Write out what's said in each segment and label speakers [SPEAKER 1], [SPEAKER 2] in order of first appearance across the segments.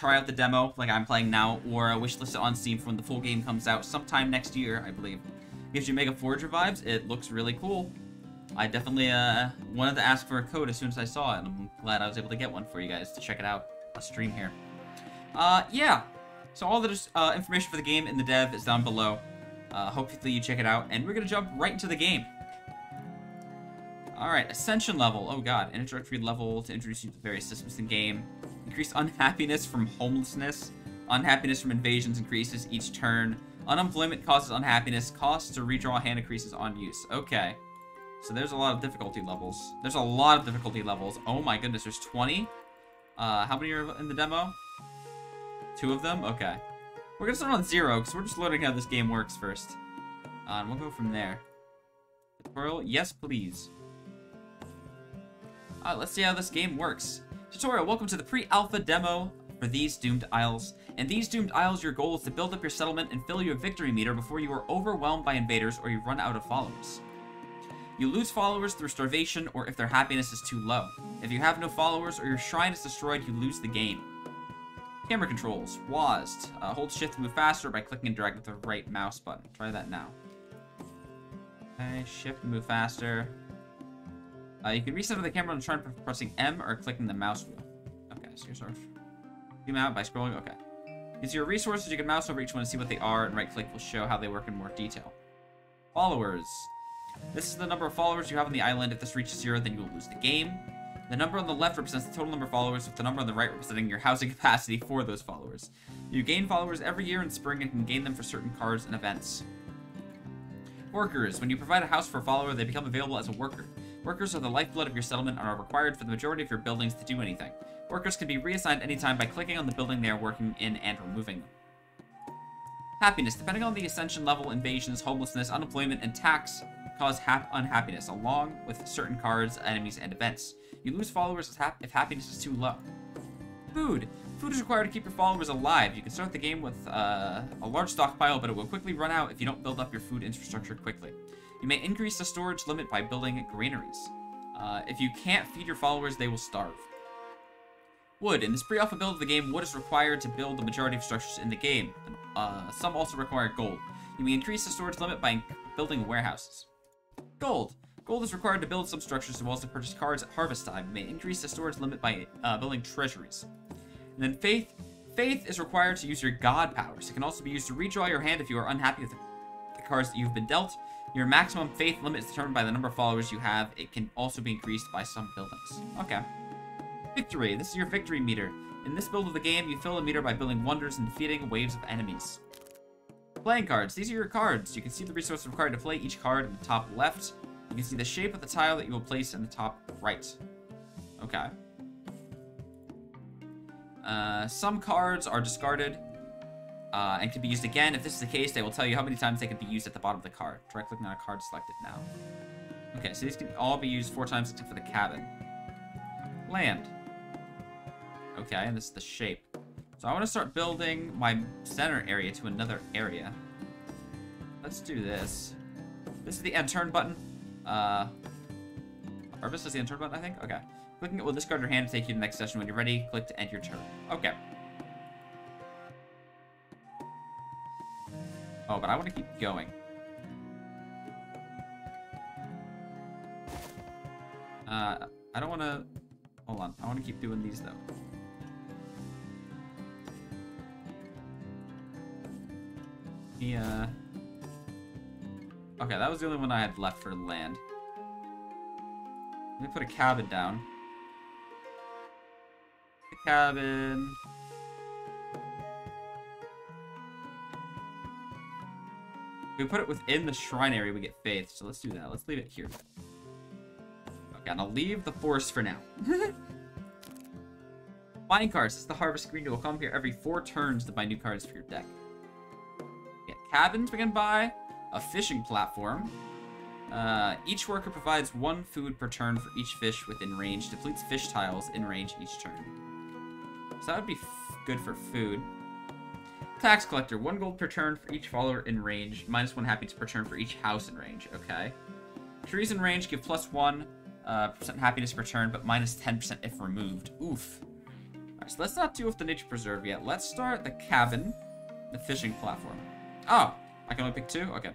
[SPEAKER 1] try out the demo like I'm playing now, or wishlist it on Steam when the full game comes out sometime next year, I believe. Gives you Mega Forger vibes. It looks really cool. I definitely uh, wanted to ask for a code as soon as I saw it, I'm glad I was able to get one for you guys to check it out. A stream here. Uh, yeah. So all the uh, information for the game in the dev is down below. Uh, hopefully you check it out, and we're gonna jump right into the game. Alright, Ascension level. Oh god, introductory level to introduce you to various systems in game. Increased unhappiness from homelessness. Unhappiness from invasions increases each turn. Unemployment causes unhappiness. Cost to redraw hand increases on use. Okay. So there's a lot of difficulty levels. There's a lot of difficulty levels. Oh my goodness, there's 20? Uh, how many are in the demo? Two of them? Okay. We're gonna start on zero, because we're just learning how this game works first. Uh, and we'll go from there. Tutorial? Yes, please. Uh, let's see how this game works. Tutorial, welcome to the pre-alpha demo for these Doomed Isles. In these Doomed Isles, your goal is to build up your settlement and fill your victory meter before you are overwhelmed by invaders or you run out of followers. You lose followers through starvation or if their happiness is too low. If you have no followers or your shrine is destroyed, you lose the game. Camera controls. WASD. Uh, hold shift to move faster by clicking and dragging with the right mouse button. Try that now. Okay, shift to move faster. Uh, you can reset the camera on the shrine by pressing M or clicking the mouse wheel. Okay, so you're sort of zoom out by scrolling. Okay. You see your resources. You can mouse over each one to see what they are, and right click will show how they work in more detail. Followers. This is the number of followers you have on the island. If this reaches zero, then you will lose the game. The number on the left represents the total number of followers, with the number on the right representing your housing capacity for those followers. You gain followers every year in spring and can gain them for certain cards and events. Workers. When you provide a house for a follower, they become available as a worker. Workers are the lifeblood of your settlement and are required for the majority of your buildings to do anything. Workers can be reassigned anytime by clicking on the building they are working in and removing them. Happiness. Depending on the ascension level, invasions, homelessness, unemployment, and tax cause hap unhappiness, along with certain cards, enemies, and events. You lose followers if happiness is too low. Food. Food is required to keep your followers alive. You can start the game with uh, a large stockpile, but it will quickly run out if you don't build up your food infrastructure quickly. You may increase the storage limit by building granaries. Uh, if you can't feed your followers, they will starve. Wood. In this pre-alpha build of the game, wood is required to build the majority of structures in the game. Uh, some also require gold. You may increase the storage limit by building warehouses. Gold. Gold is required to build some structures as well as to purchase cards at harvest time. You may increase the storage limit by uh, building treasuries. And then Faith. Faith is required to use your god powers. It can also be used to redraw your hand if you are unhappy with the cards that you've been dealt. Your maximum faith limit is determined by the number of followers you have. It can also be increased by some buildings. Okay. Victory. This is your victory meter. In this build of the game, you fill the meter by building wonders and defeating waves of enemies. Playing cards. These are your cards. You can see the resources required to play each card in the top left. You can see the shape of the tile that you will place in the top right. Okay. Uh, some cards are discarded uh, and can be used again. If this is the case, they will tell you how many times they can be used at the bottom of the card. Try clicking on a card selected now. Okay, so these can all be used four times except for the cabin. Land. Okay, and this is the shape. So I want to start building my center area to another area. Let's do this. This is the end turn button. Uh, Harvest is the end turn button, I think? Okay. Clicking it will discard your hand to take you to the next session. When you're ready, click to end your turn. Okay. Oh, but I want to keep going. Uh, I don't want to... Hold on. I want to keep doing these, though. Yeah. Okay, that was the only one I had left for land. Let me put a cabin down. The cabin. We put it within the shrine area, we get faith. So let's do that. Let's leave it here. Okay, and I'll leave the forest for now. Buying cards. This is the harvest screen. You will come here every four turns to buy new cards for your deck. Get cabins we can buy. A fishing platform. Uh, each worker provides one food per turn for each fish within range. Depletes fish tiles in range each turn. So that would be good for food. Tax collector, one gold per turn for each follower in range, minus one happiness per turn for each house in range. Okay. Trees in range give plus one uh, percent happiness per turn, but minus 10% if removed. Oof. Right, so let's not deal with the nature preserve yet. Let's start the cabin, the fishing platform. Oh, I can only pick two? Okay.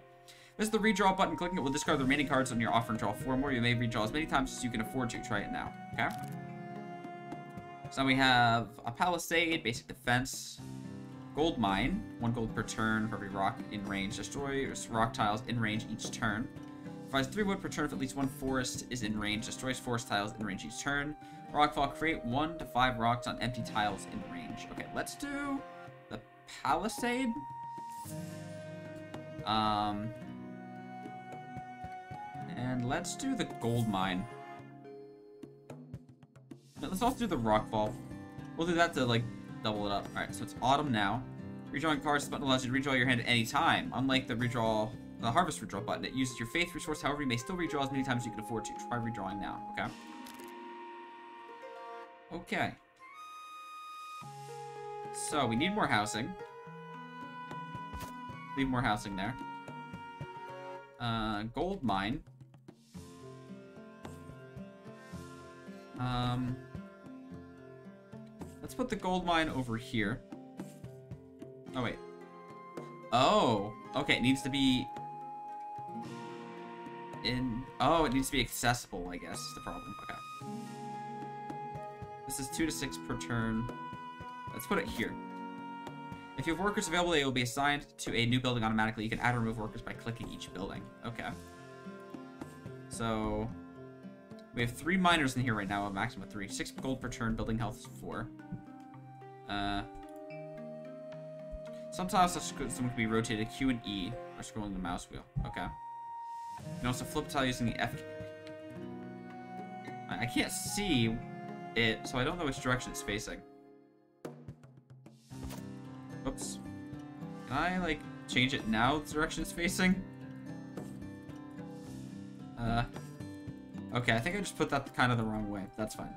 [SPEAKER 1] This is the redraw button. Clicking it will discard the remaining cards on your offer and draw four more. You may redraw as many times as you can afford to. Try it now. Okay? So we have a palisade, basic defense, gold mine, one gold per turn for every rock in range. Destroy rock tiles in range each turn. Provides three wood per turn if at least one forest is in range. Destroys forest tiles in range each turn. Rockfall, create one to five rocks on empty tiles in range. Okay, let's do the palisade. Um, and let's do the gold mine. Let's also do the rockfall. We'll do that to, like, double it up. Alright, so it's autumn now. Redrawing cards, button allows you to redraw your hand at any time. Unlike the redraw, the harvest redraw button, it uses your faith resource. However, you may still redraw as many times as you can afford to. Try redrawing now, okay? Okay. So, we need more housing. Leave more housing there. Uh, gold mine. Um, let's put the gold mine over here. Oh, wait. Oh, okay, it needs to be in... Oh, it needs to be accessible, I guess, is the problem. Okay. This is 2 to 6 per turn. Let's put it here. If you have workers available, they will be assigned to a new building automatically. You can add or remove workers by clicking each building. Okay. So, we have three miners in here right now, a maximum of three. Six gold per turn, building health is four. Uh, sometimes someone can be rotated Q and E by scrolling the mouse wheel. Okay. You can also flip tile using the F. I can't see it, so I don't know which direction it's facing. Oops. Can I, like, change it now the direction it's facing? Uh, okay, I think I just put that kind of the wrong way. That's fine.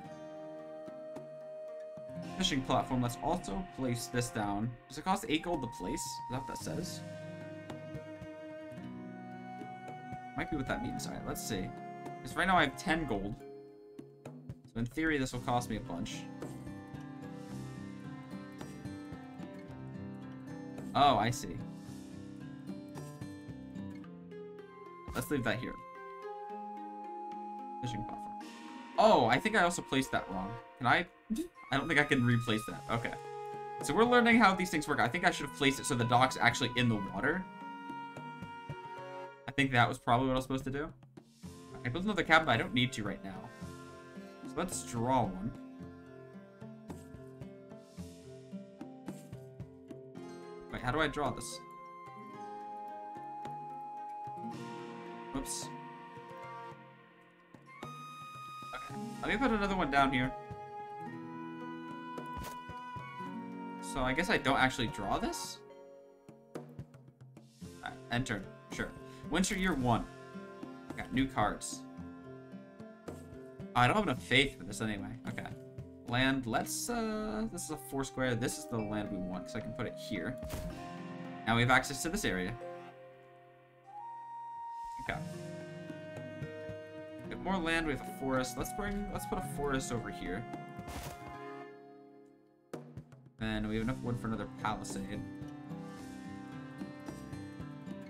[SPEAKER 1] Fishing platform. Let's also place this down. Does it cost 8 gold to place? Is that what that says? Might be what that means. Alright, let's see. Because right now I have 10 gold. So in theory, this will cost me a bunch. Oh, I see. Let's leave that here. Fishing platform. Oh, I think I also placed that wrong. Can I? I don't think I can replace that. Okay. So we're learning how these things work. I think I should have placed it so the dock's actually in the water. I think that was probably what I was supposed to do. I built another cabin, but I don't need to right now. So let's draw one. Wait, how do I draw this? Oops. Let me put another one down here. So I guess I don't actually draw this? Right, enter. Sure. Winter year one. I got new cards. Oh, I don't have enough faith for this anyway. Okay. Land, let's, uh, this is a four square. This is the land we want, because I can put it here. Now we have access to this area. Okay. More land, we have a forest. Let's bring, let's put a forest over here. And we have enough wood for another palisade.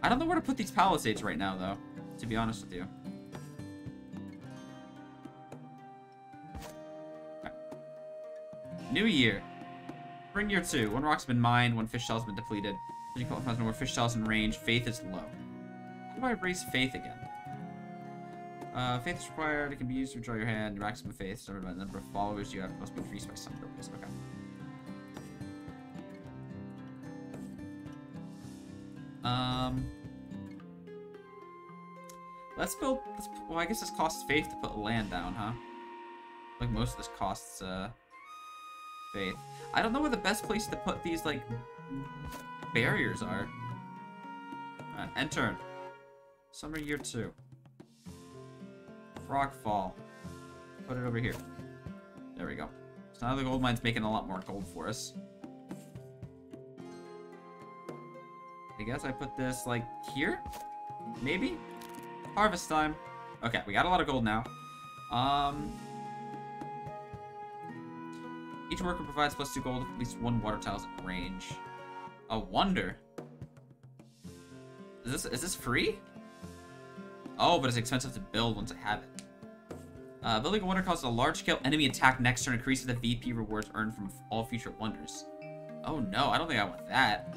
[SPEAKER 1] I don't know where to put these palisades right now, though, to be honest with you. New year. Spring year two. One rock's been mined, one fish shell's been depleted. You call it more fish shells in range. Faith is low. How do I raise faith again? Uh, faith is required. It can be used to draw your hand. Your maximum faith, started by the number of followers you have, must be increased by some purpose. Okay. Um, let's build. Let's, well, I guess this costs faith to put land down, huh? Like most of this costs uh, faith. I don't know where the best place to put these like barriers are. Uh, enter. Summer year two. Rockfall. Put it over here. There we go. So now the gold mine's making a lot more gold for us. I guess I put this, like, here? Maybe? Harvest time. Okay, we got a lot of gold now. Um... Each worker provides plus two gold, at least one water tiles range. A wonder. Is this is this free? Oh, but it's expensive to build once I have it. Uh, a wonder causes a large-scale enemy attack next turn, increases the VP rewards earned from all future wonders. Oh no, I don't think I want that.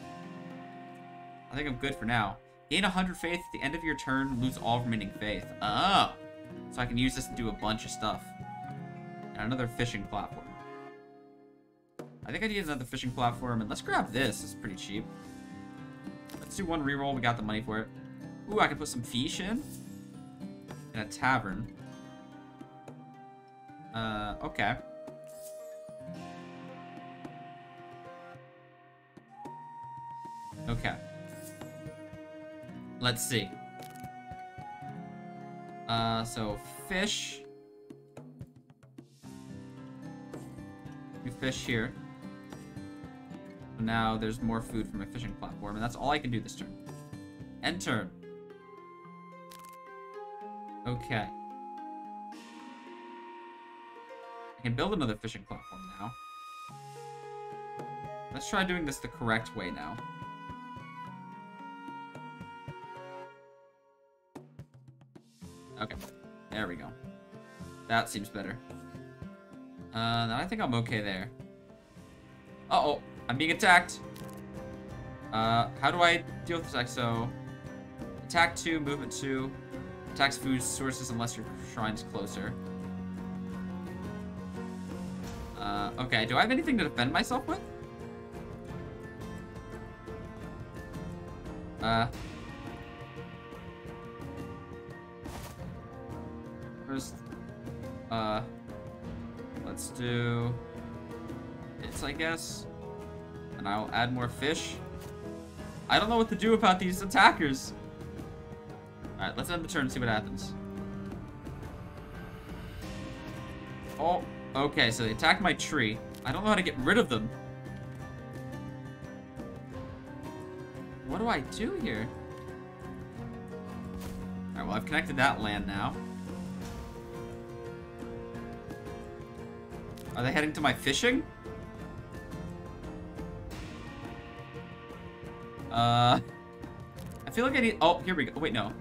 [SPEAKER 1] I think I'm good for now. Gain 100 faith at the end of your turn, lose all remaining faith. Oh! So I can use this to do a bunch of stuff. And another fishing platform. I think I need another fishing platform, and let's grab this. It's pretty cheap. Let's do one reroll. We got the money for it. Ooh, I can put some fish in. In a tavern. Uh, okay. Okay. Let's see. Uh, so fish. You fish here. Now there's more food from a fishing platform, and that's all I can do this turn. End turn. Okay. I can build another fishing platform now. Let's try doing this the correct way now. Okay. There we go. That seems better. Uh, I think I'm okay there. Uh-oh. I'm being attacked. Uh, how do I deal with this? So, attack 2, movement 2. Attacks food sources unless your shrine's closer. Okay. Do I have anything to defend myself with? Uh, First, uh, let's do this, I guess. And I'll add more fish. I don't know what to do about these attackers. Alright, let's end the turn and see what happens. Oh, okay, so they attacked my tree. I don't know how to get rid of them. What do I do here? Alright, well, I've connected that land now. Are they heading to my fishing? Uh, I feel like I need, oh, here we go. Wait, no.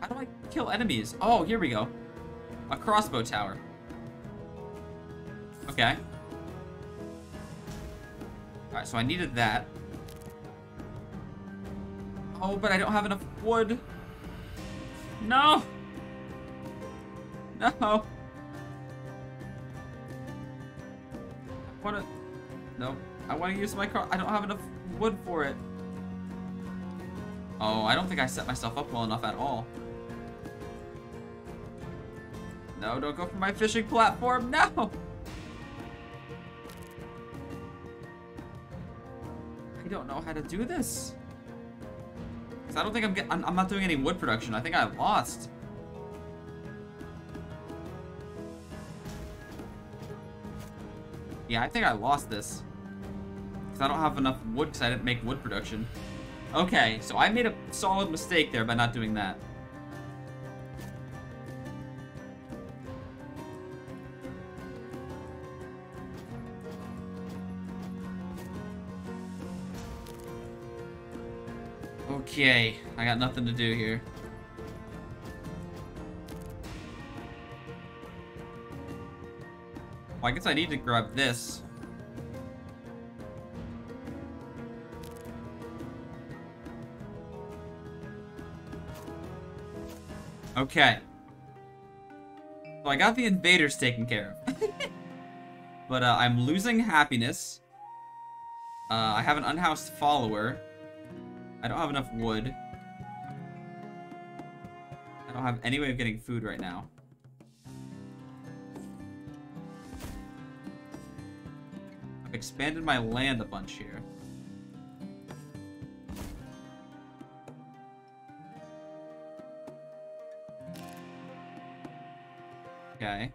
[SPEAKER 1] How do I kill enemies? Oh, here we go. A crossbow tower. Okay. Alright, so I needed that. Oh, but I don't have enough wood. No! No! want to... No. I want to use my car. I don't have enough wood for it. Oh, I don't think I set myself up well enough at all. No, don't go for my fishing platform. No! Don't know how to do this. Cause I don't think I'm. I'm, I'm not doing any wood production. I think I lost. Yeah, I think I lost this. Because I don't have enough wood because I didn't make wood production. Okay, so I made a solid mistake there by not doing that. Okay, I got nothing to do here. Well, I guess I need to grab this. Okay. So I got the invaders taken care of. but uh, I'm losing happiness. Uh, I have an unhoused follower. I don't have enough wood. I don't have any way of getting food right now. I've expanded my land a bunch here. Okay.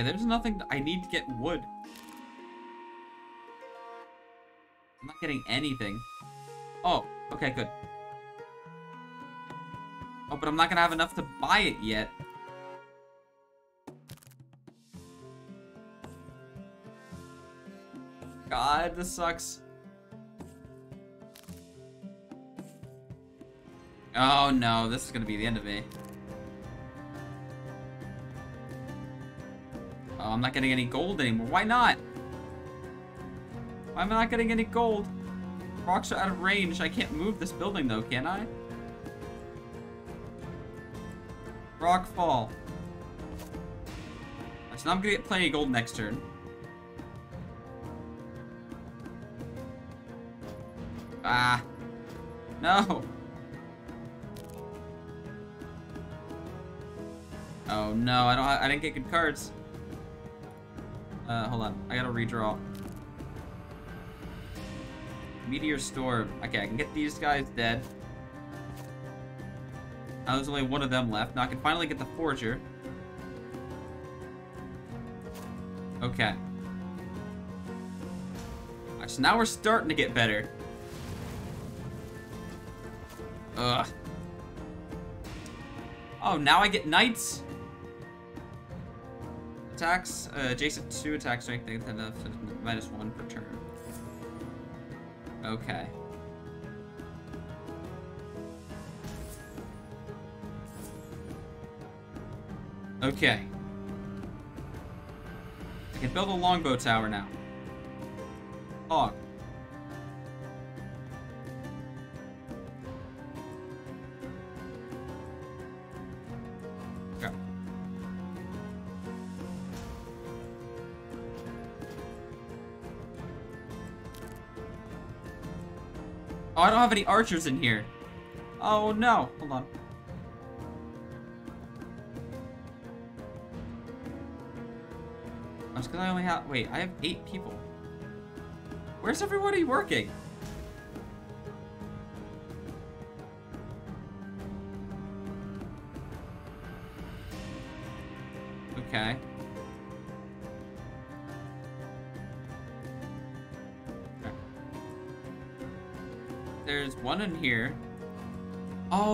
[SPEAKER 1] Yeah, there's nothing... I need to get wood. I'm not getting anything. Oh, okay, good. Oh, but I'm not gonna have enough to buy it yet. God, this sucks. Oh no, this is gonna be the end of me. I'm not getting any gold anymore. Why not? Why am I not getting any gold? Rocks are out of range. I can't move this building though, can I? Rock fall. So now I'm gonna get plenty of gold next turn. Ah. No. Oh no, I don't. I didn't get good cards. Uh, hold on. I gotta redraw. Meteor Storm. Okay, I can get these guys dead. Now there's only one of them left. Now I can finally get the Forager. Okay. So now we're starting to get better. Ugh. Oh, now I get knights? Attacks, uh, adjacent to attack strength, minus one per turn. Okay. Okay. I can build a longbow tower now. Hog. Oh, I don't have any archers in here. Oh no. Hold on. That's because I only have... Wait, I have eight people. Where's everybody working?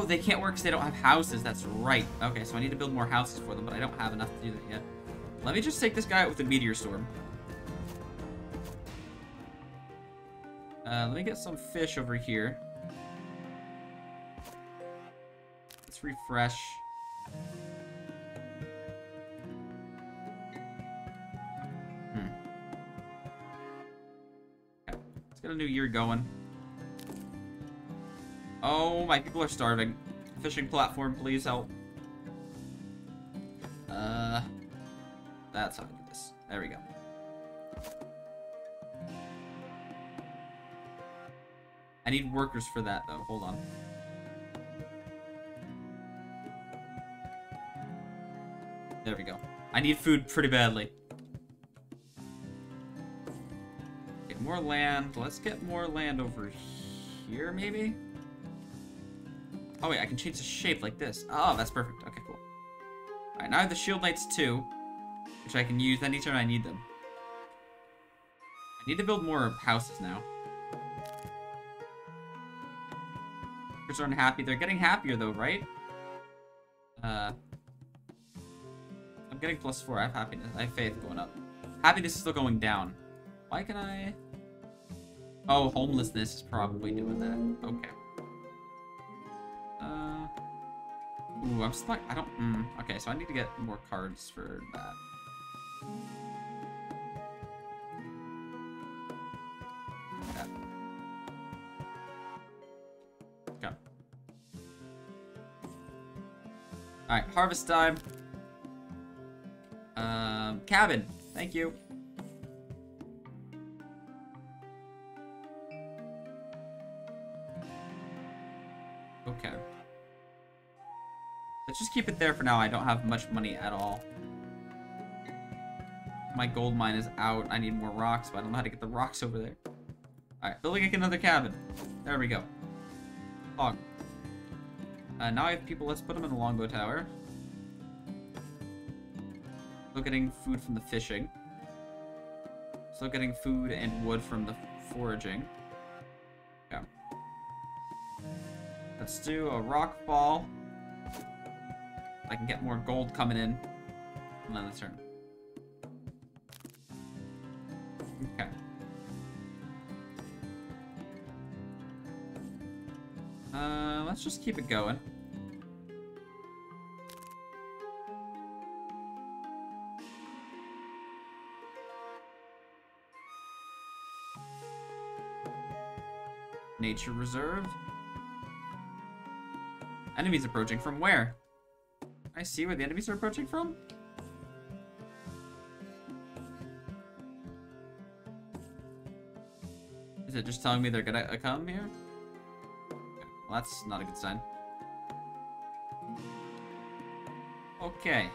[SPEAKER 1] They can't work because they don't have houses. That's right. Okay, so I need to build more houses for them, but I don't have enough to do that yet. Let me just take this guy out with the meteor storm. Uh, let me get some fish over here. Let's refresh. Hmm. Okay. Let's get a new year going. Oh, my people are starving. Fishing platform, please help. Uh... That's how I do this. There we go. I need workers for that, though. Hold on. There we go. I need food pretty badly. Get more land. Let's get more land over here, maybe? Oh, wait. I can change the shape like this. Oh, that's perfect. Okay, cool. Alright, now I have the Shield Knights too which I can use any anytime I need them. I need to build more houses now. Workers aren't happy. They're getting happier though, right? Uh, I'm getting plus four. I have happiness. I have faith going up. Happiness is still going down. Why can I... Oh, homelessness is probably doing that. Okay. Ooh, I'm stuck. I don't... Mm, okay, so I need to get more cards for that. Go. Alright, harvest time. Um, cabin. Thank you. Okay. Let's just keep it there for now. I don't have much money at all. My gold mine is out. I need more rocks, but I don't know how to get the rocks over there. Alright, building another cabin. There we go. Hog. Uh, now I have people. Let's put them in the longbow tower. Still getting food from the fishing. Still getting food and wood from the foraging. Yeah. Let's do a rock fall. I can get more gold coming in. The turn. Okay. Uh, let's just keep it going. Nature Reserve. Enemies approaching from where? I see where the enemies are approaching from? Is it just telling me they're gonna uh, come here? Okay, well, that's not a good sign. Okay.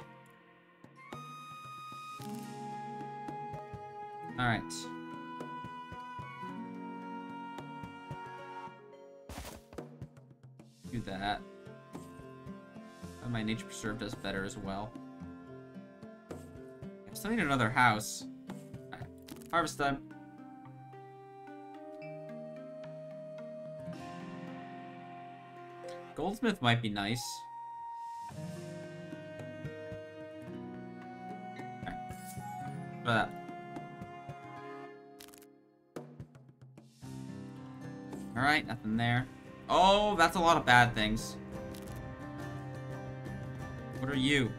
[SPEAKER 1] Alright. My nature preserve does better as well. I still need another house. Alright. Harvest time. Goldsmith might be nice. But Alright, nothing there. Oh, that's a lot of bad things. You?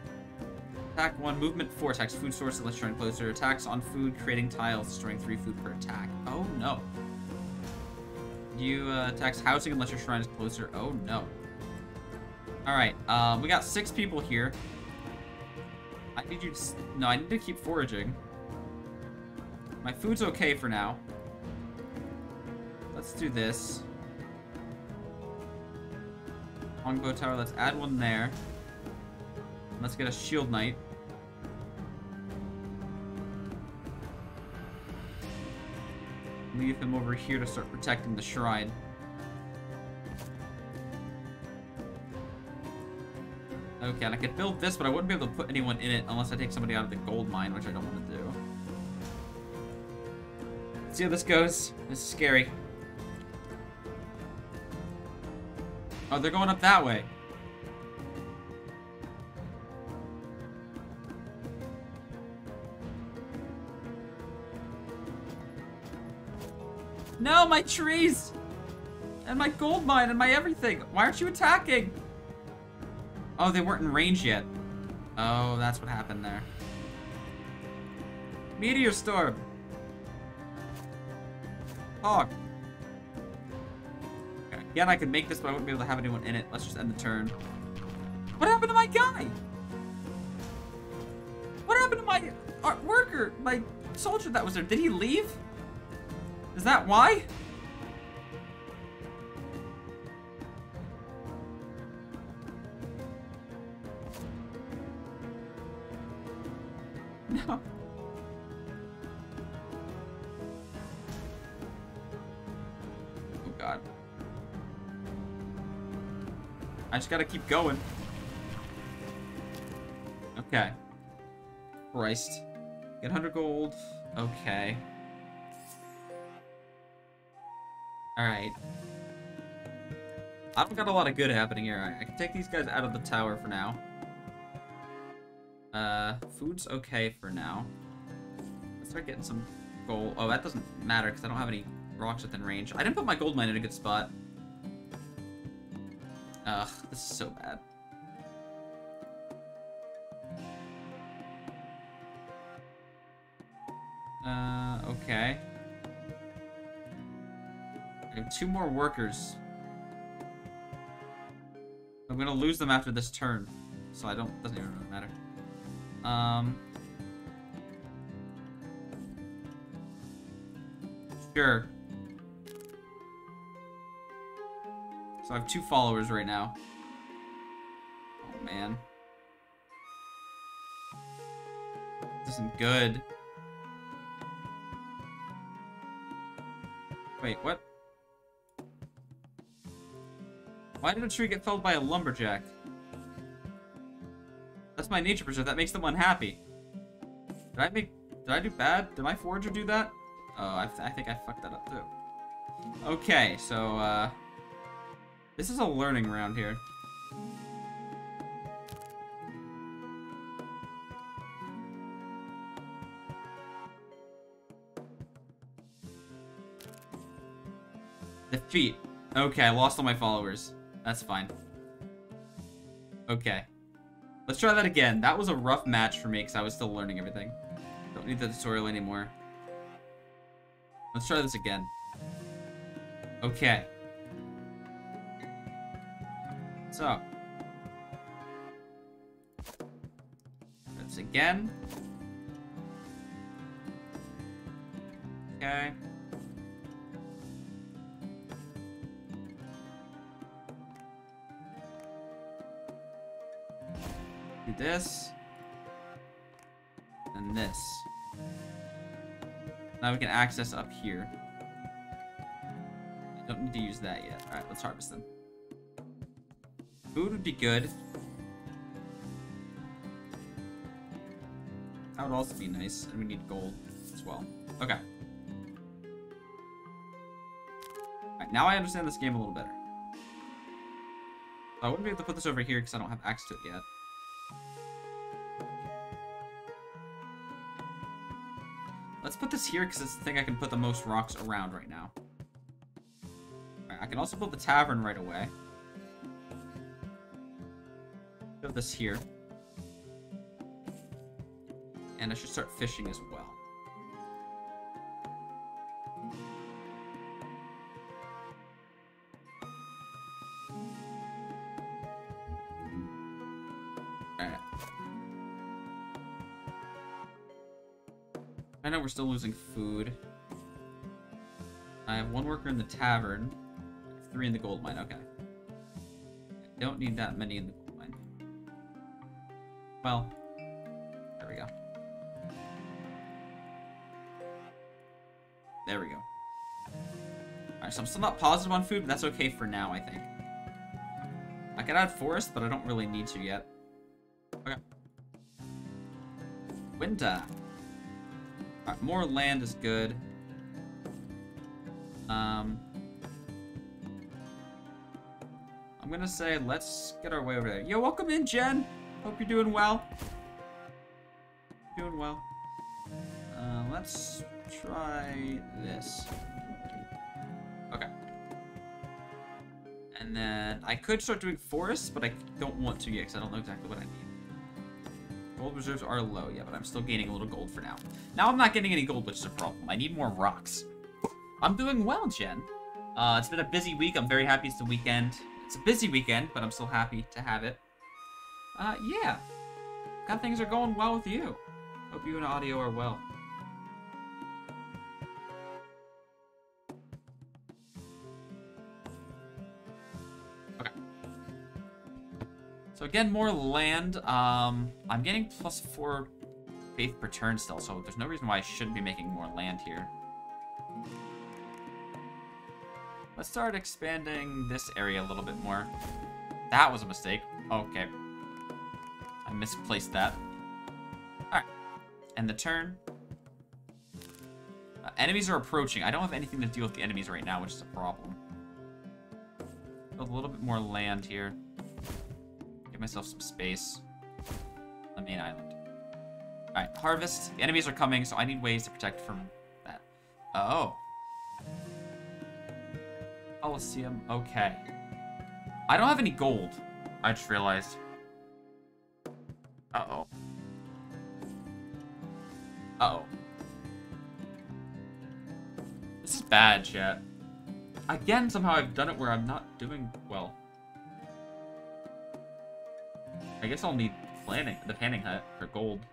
[SPEAKER 1] Attack 1, movement 4, attacks food source unless you're closer. Attacks on food, creating tiles, destroying 3 food per attack. Oh no. You uh, attacks housing unless your shrine is closer. Oh no. Alright, um, we got six people here. I need you to... No, I need to keep foraging. My food's okay for now. Let's do this. Longbow tower, let's add one there. Let's get a shield knight. Leave him over here to start protecting the shrine. Okay, and I could build this, but I wouldn't be able to put anyone in it unless I take somebody out of the gold mine, which I don't want to do. Let's see how this goes. This is scary. Oh, they're going up that way. My trees! And my gold mine and my everything. Why aren't you attacking? Oh, they weren't in range yet. Oh, that's what happened there. Meteor storm. Hog. Okay. Again, I could make this, but I wouldn't be able to have anyone in it. Let's just end the turn. What happened to my guy? What happened to my uh, worker? My soldier that was there? Did he leave? Is that why? Gotta keep going. Okay. Christ. Get 100 gold. Okay. Alright. I don't got a lot of good happening here. I can take these guys out of the tower for now. Uh, food's okay for now. Let's start getting some gold. Oh, that doesn't matter because I don't have any rocks within range. I didn't put my gold mine in a good spot. This is so bad. Uh, okay. I have two more workers. I'm gonna lose them after this turn, so I don't, doesn't even really matter. Um... Sure. So I have two followers right now. Isn't good. Wait, what? Why did a tree get felled by a lumberjack? That's my nature preserve. That makes them unhappy. Did I make... Did I do bad? Did my forager do that? Oh, I, th I think I fucked that up too. Okay, so, uh... This is a learning round here. Defeat. Okay, I lost all my followers. That's fine. Okay. Let's try that again. That was a rough match for me because I was still learning everything. Don't need the tutorial anymore. Let's try this again. Okay. So. Let's again. Okay. This. And this. Now we can access up here. I don't need to use that yet. Alright, let's harvest them. Food would be good. That would also be nice. And we need gold as well. Okay. Alright, now I understand this game a little better. I wouldn't be able to put this over here because I don't have access to it yet. Put this here because it's the thing I can put the most rocks around right now. Right, I can also build the tavern right away. Build this here. And I should start fishing as well. We're still losing food. I have one worker in the tavern. Three in the gold mine, okay. I don't need that many in the gold mine. Well, there we go. There we go. Alright, so I'm still not positive on food, but that's okay for now, I think. I could add forest, but I don't really need to yet. Okay. Winter. Right, more land is good. Um, I'm gonna say let's get our way over there. Yo, welcome in, Jen. Hope you're doing well. Doing well. Uh, let's try this. Okay. And then I could start doing forests, but I don't want to yet because I don't know exactly what I need. Gold reserves are low, yeah, but I'm still gaining a little gold for now. Now I'm not getting any gold, which is a problem. I need more rocks. I'm doing well, Jen. Uh, it's been a busy week. I'm very happy it's the weekend. It's a busy weekend, but I'm still happy to have it. Uh, yeah. God, things are going well with you. Hope you and audio are well. Again, more land. Um, I'm getting plus four faith per turn still, so there's no reason why I shouldn't be making more land here. Let's start expanding this area a little bit more. That was a mistake. Okay. I misplaced that. Alright. And the turn. Uh, enemies are approaching. I don't have anything to deal with the enemies right now, which is a problem. Build a little bit more land here myself some space the main island. Alright, harvest. The enemies are coming, so I need ways to protect from that. Oh. Coliseum. Okay. I don't have any gold. I just realized. Uh-oh. Uh-oh. This is bad, chat. Again, somehow I've done it where I'm not doing well. I guess I'll need planning, the panning hut for gold.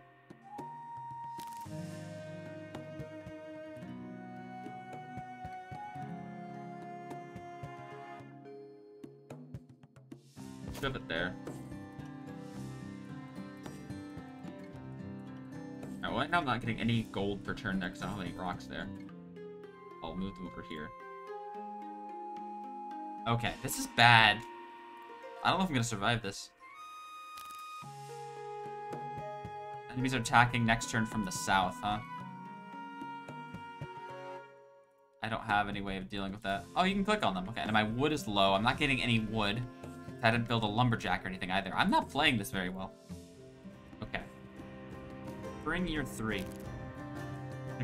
[SPEAKER 1] Shove it there. Well, right now I'm not getting any gold per turn next. I don't have any rocks there. I'll move them over here. Okay, this is bad. I don't know if I'm gonna survive this. Enemies are attacking next turn from the south, huh? I don't have any way of dealing with that. Oh, you can click on them. Okay, and my wood is low. I'm not getting any wood. I didn't build a lumberjack or anything either. I'm not playing this very well. Okay. Bring your three.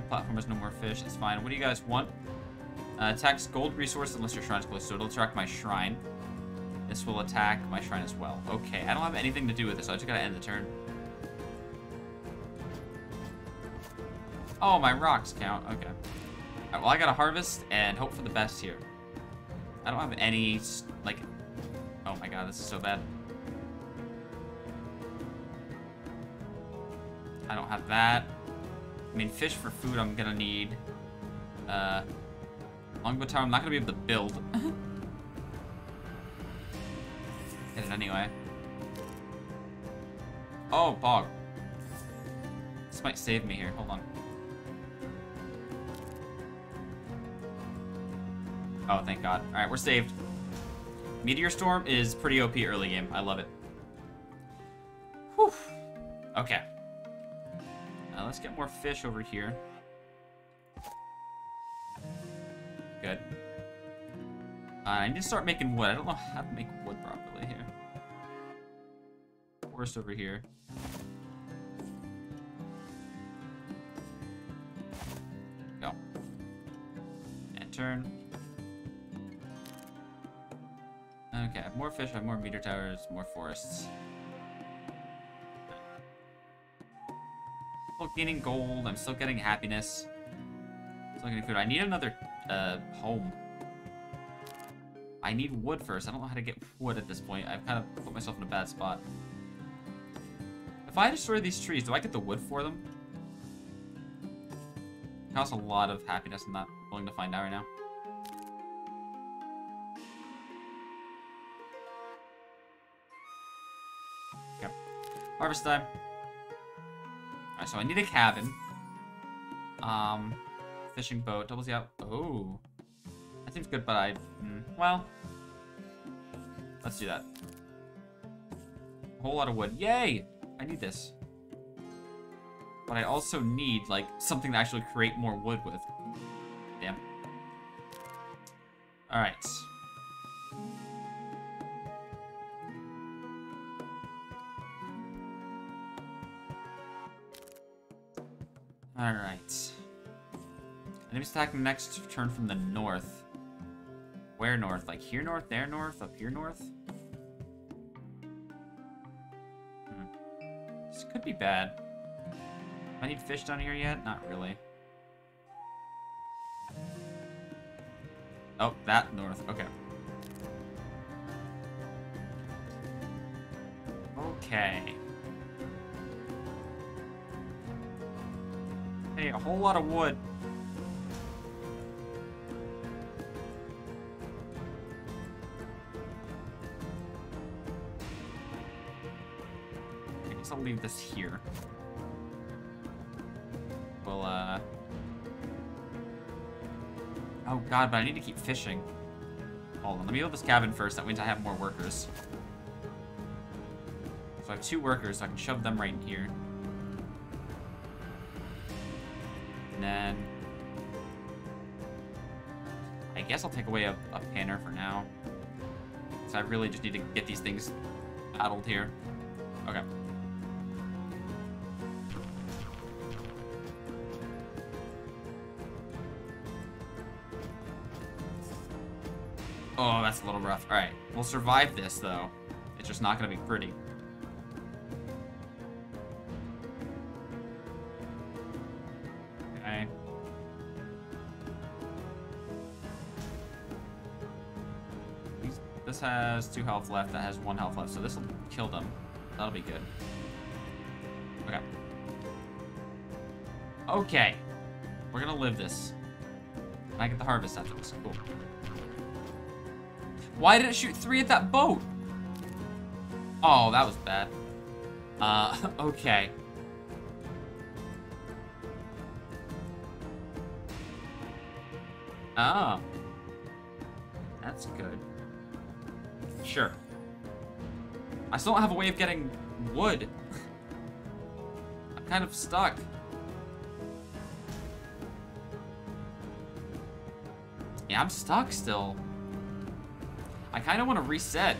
[SPEAKER 1] Platform has no more fish. It's fine. What do you guys want? Uh, attacks gold resource unless your shrine's close, so it'll attack my shrine. This will attack my shrine as well. Okay, I don't have anything to do with this, so I just gotta end the turn. Oh, my rocks count. Okay. Right, well, I gotta harvest and hope for the best here. I don't have any, like... Oh my god, this is so bad. I don't have that. I mean, fish for food I'm gonna need. Uh, longbow tower I'm not gonna be able to build. Get it anyway. Oh, bog. This might save me here. Hold on. Oh, thank God. All right, we're saved. Meteor Storm is pretty OP early game. I love it. Whew. Okay. Now let's get more fish over here. Good. Uh, I need to start making wood. I don't know how to make wood properly here. Forest over here. Go. And turn. Meteor towers, more forests. Still gaining gold, I'm still getting happiness. Still getting food. I need another uh, home. I need wood first. I don't know how to get wood at this point. I've kind of put myself in a bad spot. If I destroy these trees, do I get the wood for them? It costs a lot of happiness. I'm not willing to find out right now. Harvest time. Alright, so I need a cabin. Um, fishing boat, doubles out. Oh. That seems good, but I... Mm, well. Let's do that. A whole lot of wood. Yay! I need this. But I also need, like, something to actually create more wood with. Damn. Alright. Alright. Enemies attacking next turn from the north. Where north? Like here north, there north, up here north? Hmm. This could be bad. I need fish down here yet? Not really. Oh, that north. Okay. Okay. A whole lot of wood. I guess I'll leave this here. Well, uh... Oh god, but I need to keep fishing. Hold on, let me build this cabin first, that means I have more workers. So I have two workers, so I can shove them right in here. Guess I'll take away a, a panner for now. So I really just need to get these things battled here. Okay. Oh, that's a little rough. Alright, we'll survive this, though. It's just not to be pretty. Has two health left, that has one health left, so this will kill them. That'll be good. Okay. Okay. We're gonna live this. And I get the harvest after this. Cool. Why did it shoot three at that boat? Oh, that was bad. Uh, okay. Oh. I still don't have a way of getting wood. I'm kind of stuck. Yeah, I'm stuck still. I kind of want to reset.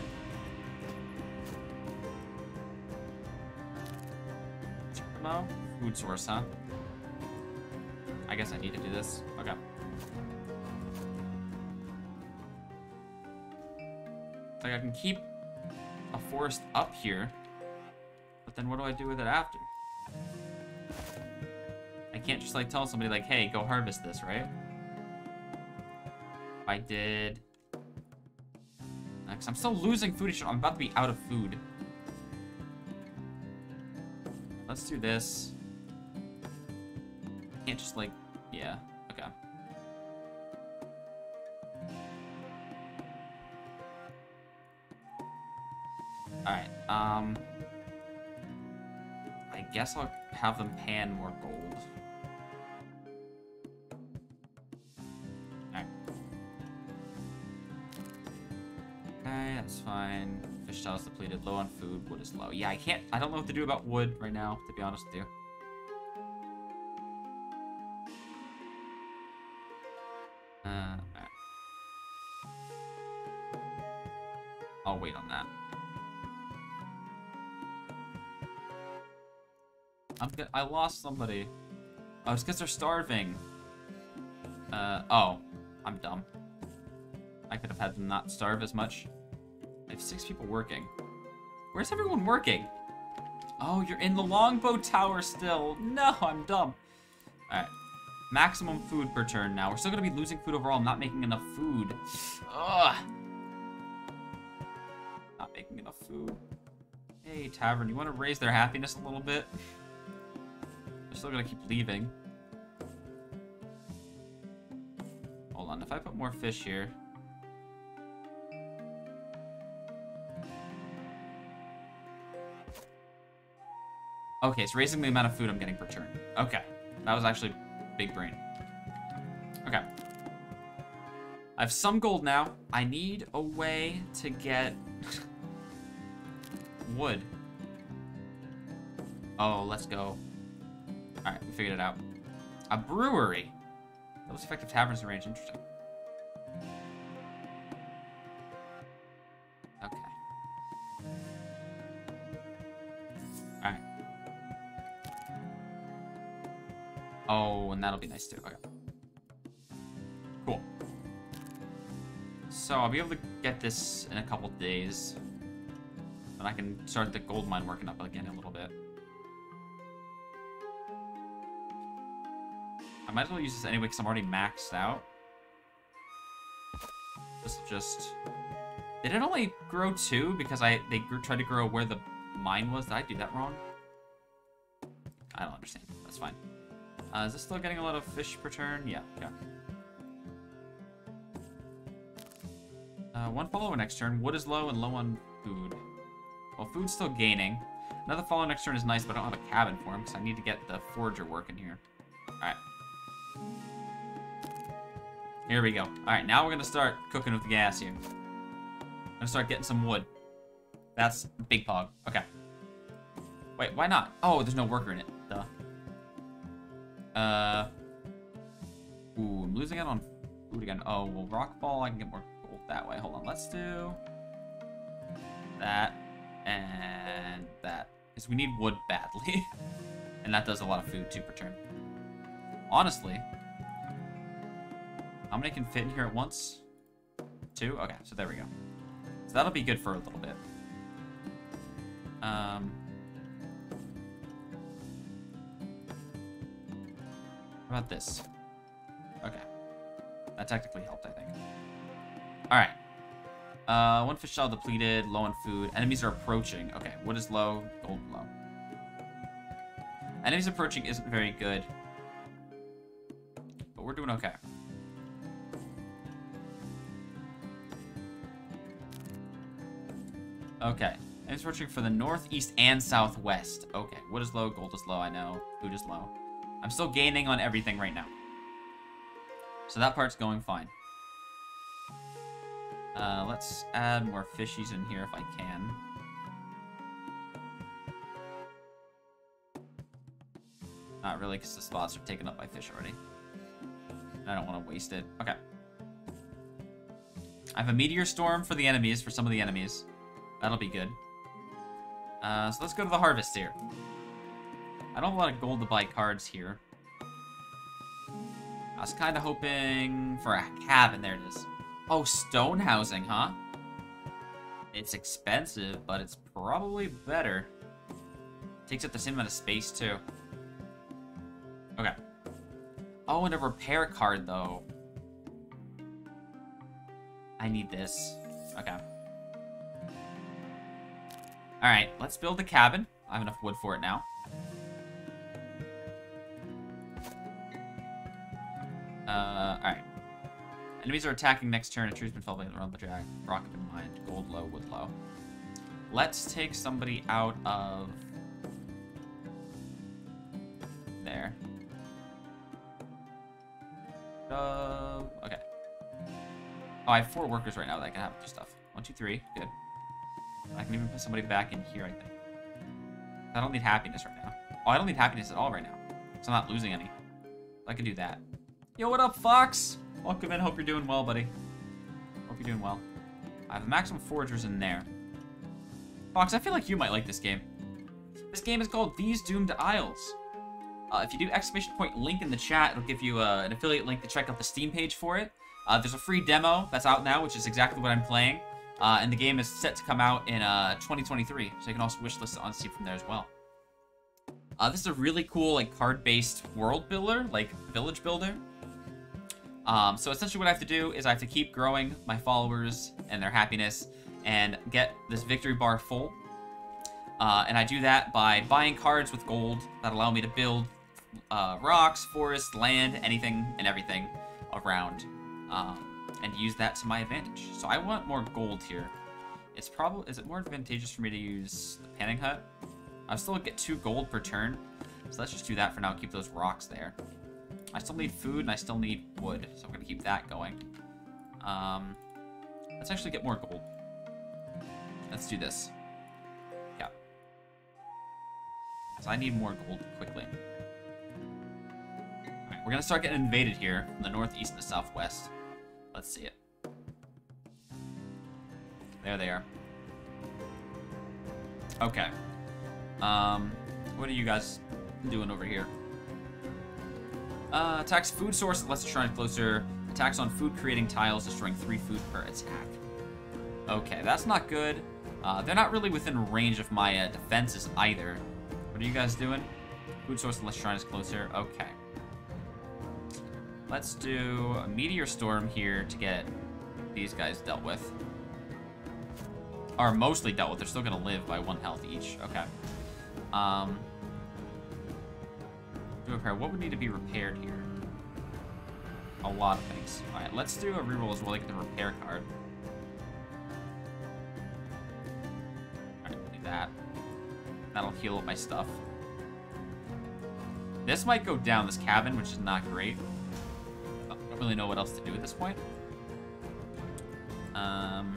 [SPEAKER 1] No? Food source, huh? I guess I need to do this. Okay. Like, I can keep forest up here, but then what do I do with it after? I can't just, like, tell somebody, like, hey, go harvest this, right? I did... Next, I'm still losing food. I'm about to be out of food. Let's do this. I can't just, like... guess I'll have them pan more gold. Okay, that's fine. Fish is depleted. Low on food. Wood is low. Yeah, I can't... I don't know what to do about wood right now, to be honest with you. I lost somebody. Oh, it's because they're starving. Uh, oh. I'm dumb. I could have had them not starve as much. I have six people working. Where's everyone working? Oh, you're in the longbow tower still. No, I'm dumb. Alright. Maximum food per turn now. We're still going to be losing food overall. I'm not making enough food. Ugh. Not making enough food. Hey, Tavern, you want to raise their happiness a little bit? Still to keep leaving. Hold on. If I put more fish here... Okay, it's raising the amount of food I'm getting per turn. Okay. That was actually big brain. Okay. I have some gold now. I need a way to get wood. Oh, let's go. Alright, we figured it out. A brewery. Those effective taverns range. Interesting. Okay. Alright. Oh, and that'll be nice too. Okay. Cool. So I'll be able to get this in a couple days. And I can start the gold mine working up again a little bit. Might as well use this anyway because I'm already maxed out. This will just... Did it only grow two because I they grew, tried to grow where the mine was? Did I do that wrong? I don't understand. That's fine. Uh, is this still getting a lot of fish per turn? Yeah, yeah. Uh, one follow next turn. Wood is low and low on food. Well, food's still gaining. Another follow next turn is nice, but I don't have a cabin for him because I need to get the forager working here. Here we go. Alright, now we're to start cooking with the gas here. I'm to start getting some wood. That's big pog. Okay. Wait, why not? Oh, there's no worker in it. Duh. Uh, ooh, I'm losing out on food again. Oh, well, rock ball, I can get more gold that way. Hold on, let's do that and that. Because we need wood badly. and that does a lot of food, too, per turn. Honestly, how many can fit in here at once? Two? Okay, so there we go. So that'll be good for a little bit. Um... How about this? Okay. That technically helped, I think. Alright. Uh, one fish shell depleted, low on food. Enemies are approaching. Okay, what is low? Gold low. Enemies approaching isn't very good. But we're doing okay. Okay. I'm searching for the northeast and southwest. Okay, what is low? Gold is low, I know. Food is low. I'm still gaining on everything right now. So that part's going fine. Uh, let's add more fishies in here if I can. Not really, because the spots are taken up by fish already. I don't want to waste it. Okay. I have a meteor storm for the enemies, for some of the enemies. That'll be good. Uh, so let's go to the harvest here. I don't have a lot of gold to buy cards here. I was kind of hoping for a cabin. There it is. Oh, stone housing, huh? It's expensive, but it's probably better. Takes up the same amount of space, too. Okay. Oh, and a repair card, though. I need this. Okay. Alright, let's build a cabin. I have enough wood for it now. Uh, alright. Enemies are attacking next turn. A tree's been felled by the lumberjack. Rocket in mind. Gold low, wood low. Let's take somebody out of... There. Uh, okay. Oh, I have four workers right now that can have stuff. One, two, three. Good. I can even put somebody back in here, I think. I don't need happiness right now. Oh, I don't need happiness at all right now. So I'm not losing any. I can do that. Yo, what up, Fox? Welcome in. Hope you're doing well, buddy. Hope you're doing well. I have the maximum foragers in there. Fox, I feel like you might like this game. This game is called These Doomed Isles. Uh, if you do exclamation point link in the chat, it'll give you uh, an affiliate link to check out the Steam page for it. Uh, there's a free demo that's out now, which is exactly what I'm playing. Uh, and the game is set to come out in uh, 2023, so you can also wishlist it on Steam from there as well. Uh, this is a really cool, like, card-based world builder, like, village builder. Um, so essentially what I have to do is I have to keep growing my followers and their happiness and get this victory bar full. Uh, and I do that by buying cards with gold that allow me to build uh, rocks, forests, land, anything and everything around. Um, and use that to my advantage. So I want more gold here. It's probably is it more advantageous for me to use the panning hut? I'll still get two gold per turn. So let's just do that for now. Keep those rocks there. I still need food and I still need wood, so I'm gonna keep that going. Um, let's actually get more gold. Let's do this. Yeah. So I need more gold quickly. We're gonna start getting invaded here from the northeast and the southwest. Let's see it. There they are. Okay. Um, what are you guys doing over here? Uh, attacks food source, lets us shrine closer. Attacks on food creating tiles, destroying three food per attack. Okay, that's not good. Uh, they're not really within range of my uh, defenses either. What are you guys doing? Food source unless shrine is closer. Okay. Let's do a meteor storm here to get these guys dealt with. Are mostly dealt with. They're still gonna live by one health each. Okay. Um, do repair. What would need to be repaired here? A lot of things. Alright, let's do a reroll as well to get the repair card. Alright, do that. That'll heal up my stuff. This might go down, this cabin, which is not great. Don't really know what else to do at this point. Um,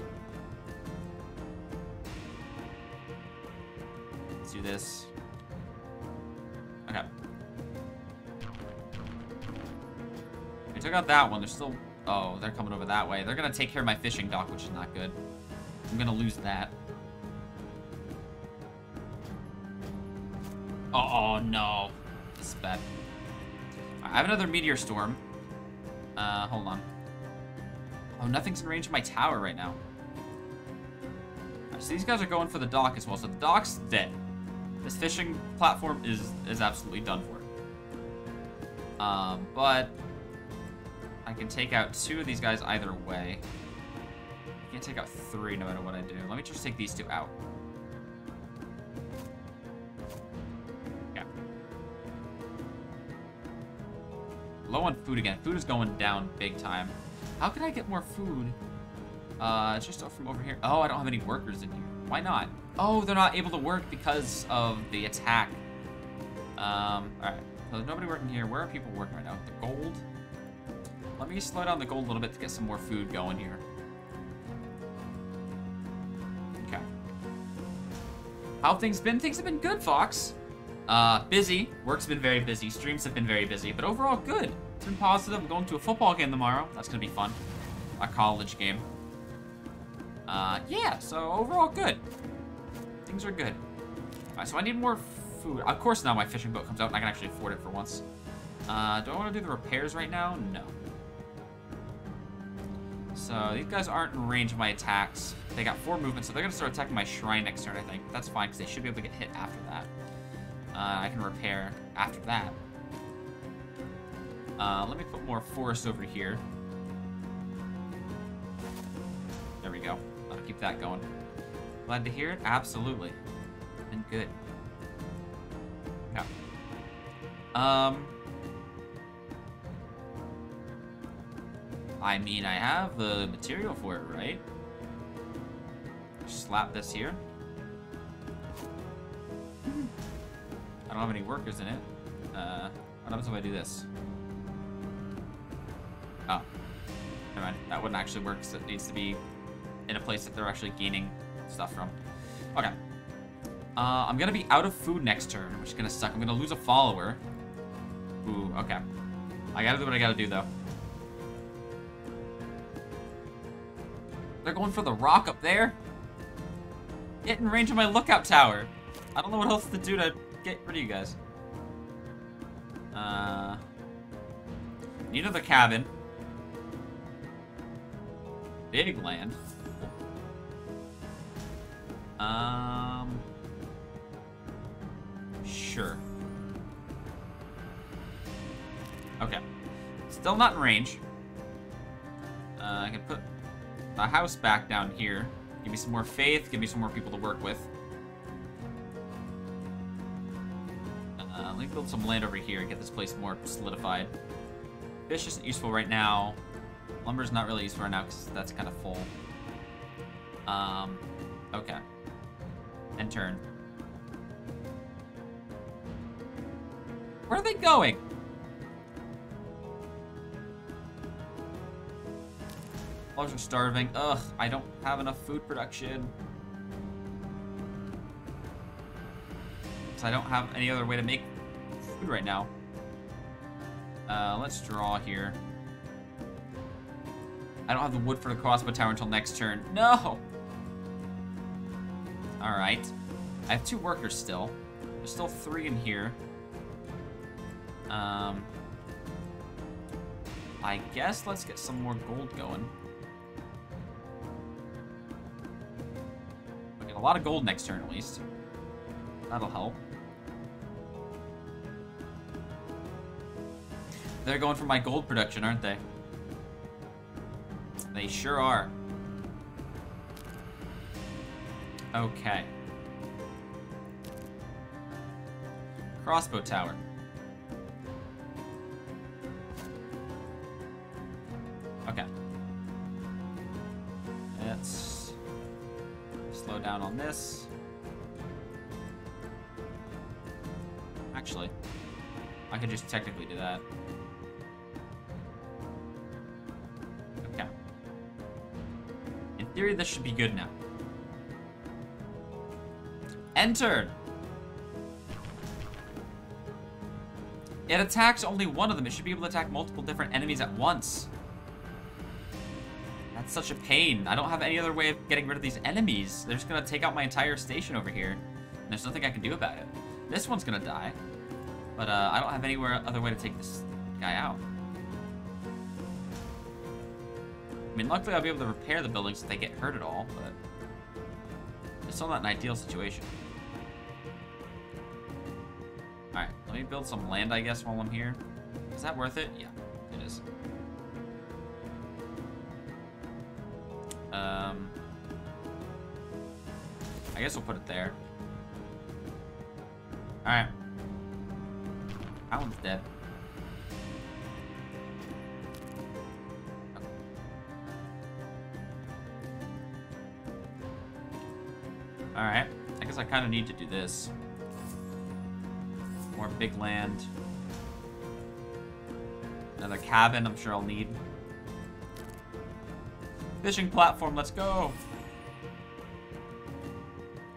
[SPEAKER 1] let's do this. Okay. We took out that one. They're still... Oh, they're coming over that way. They're going to take care of my fishing dock, which is not good. I'm going to lose that. Oh, oh, no. This is bad. I have another meteor storm. Uh, hold on. Oh, nothing's in range of my tower right now. Right, so these guys are going for the dock as well. So the dock's dead. This fishing platform is is absolutely done for. Um, but I can take out two of these guys either way. I can't take out three no matter what I do. Let me just take these two out. Low on food again. Food is going down big time. How can I get more food? Uh, just from over here. Oh, I don't have any workers in here. Why not? Oh, they're not able to work because of the attack. Um, alright. So there's nobody working here. Where are people working right now? The gold? Let me slow down the gold a little bit to get some more food going here. Okay. How things been? Things have been good, Fox. Uh, busy. Work's been very busy. Streams have been very busy, but overall good. It's been positive. I'm going to a football game tomorrow. That's gonna be fun. A college game. Uh, yeah, so overall good. Things are good. Alright, so I need more food. Of course now my fishing boat comes out and I can actually afford it for once. Uh, do I want to do the repairs right now? No. So these guys aren't in range of my attacks. They got four movement, so they're going to start attacking my shrine next turn, I think. That's fine, because they should be able to get hit after that. Uh, I can repair after that. Uh, let me put more forest over here. There we go. I'll keep that going. Glad to hear it? Absolutely. And good. Yeah. Um... I mean, I have the material for it, right? Slap this here. I don't have any workers in it. Uh, what happens if I do this? Never mind. That wouldn't actually work, so it needs to be in a place that they're actually gaining stuff from. Okay. Uh, I'm gonna be out of food next turn, which is gonna suck. I'm gonna lose a follower. Ooh, okay. I gotta do what I gotta do, though. They're going for the rock up there? Get in range of my lookout tower. I don't know what else to do to get rid of you guys. Uh, need another cabin. Big land. Um, sure. Okay. Still not in range. Uh, I can put a house back down here. Give me some more faith, give me some more people to work with. Uh, let me build some land over here and get this place more solidified. Fish isn't useful right now. Lumber's not really useful right now because that's kind of full. Um, okay. End turn. Where are they going? Dogs are starving. Ugh, I don't have enough food production. Because I don't have any other way to make food right now. Uh, let's draw here. I don't have the wood for the crossbow tower until next turn. No! Alright. I have two workers still. There's still three in here. Um... I guess let's get some more gold going. Get a lot of gold next turn, at least. That'll help. They're going for my gold production, aren't they? They sure are. Okay. Crossbow tower. Okay. Let's slow down on this. Actually, I could just technically do that. This should be good now. Enter! It attacks only one of them. It should be able to attack multiple different enemies at once. That's such a pain. I don't have any other way of getting rid of these enemies. They're just gonna take out my entire station over here. And there's nothing I can do about it. This one's gonna die. But uh, I don't have anywhere other way to take this guy out. Mean, luckily I'll be able to repair the buildings if they get hurt at all, but... It's still not an ideal situation. Alright, let me build some land, I guess, while I'm here. Is that worth it? Yeah, it is. Um, I guess we'll put it there. Alright. That one's dead. kind of need to do this. More big land. Another cabin I'm sure I'll need. Fishing platform, let's go!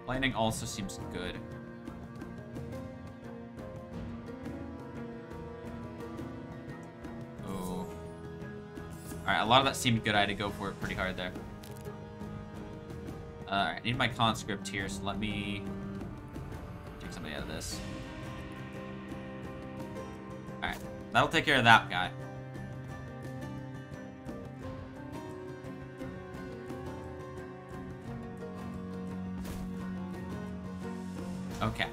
[SPEAKER 1] Lightning also seems good. Oh. Alright, a lot of that seemed good. I had to go for it pretty hard there. Alright, I need my conscript here, so let me take somebody out of this. Alright, that'll take care of that guy. Okay.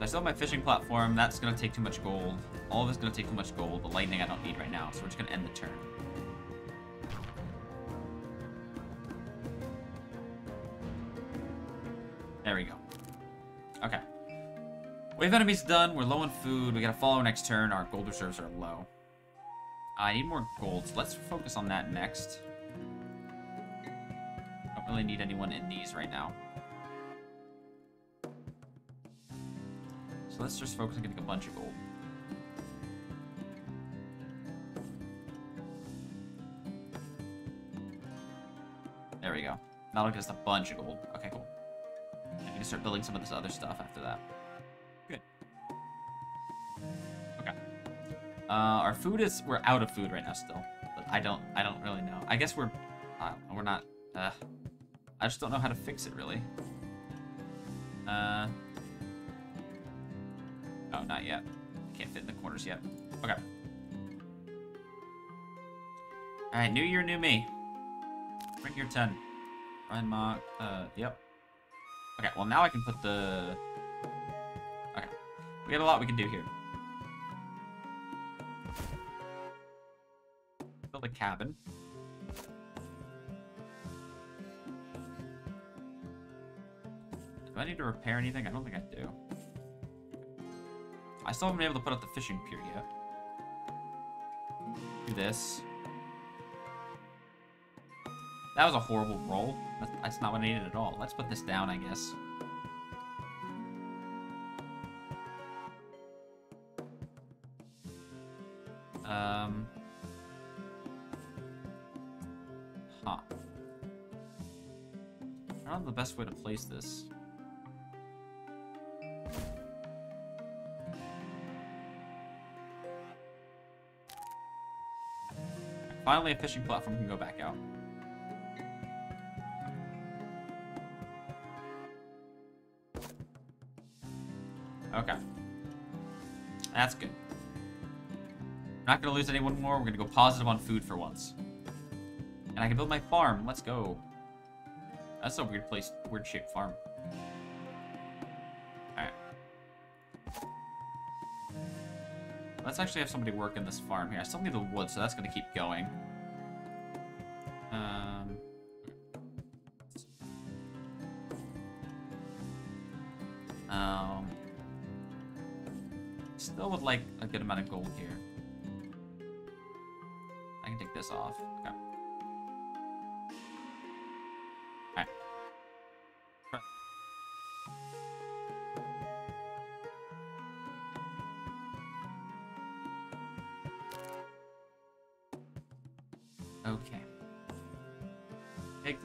[SPEAKER 1] I still have my fishing platform. That's going to take too much gold. All of it's going to take too much gold. The lightning I don't need right now, so we're just going to end the turn. Wave enemies done. We're low on food. We got to follow next turn. Our gold reserves are low. I need more gold, so let's focus on that next. Don't really need anyone in these right now. So let's just focus on getting a bunch of gold. There we go. That'll get us a bunch of gold. Okay, cool. I need to start building some of this other stuff after that. Uh, our food is... We're out of food right now still. But I don't... I don't really know. I guess we're... Uh, we're not... Uh, I just don't know how to fix it, really. Uh... Oh, not yet. Can't fit in the corners yet. Okay. Alright, new year, new me. Bring your 10. Ryan Mock, uh, yep. Okay, well now I can put the... Okay. We got a lot we can do here. A cabin. Do I need to repair anything? I don't think I do. I still haven't been able to put up the fishing pier yet. Do this. That was a horrible roll. That's not what I needed at all. Let's put this down, I guess. Best way to place this. Finally, a fishing platform can go back out. Okay. That's good. Not going to lose anyone more. We're going to go positive on food for once. And I can build my farm. Let's go. That's a weird place, weird shaped farm. Alright. Let's actually have somebody work in this farm here. I still need the wood, so that's to keep going.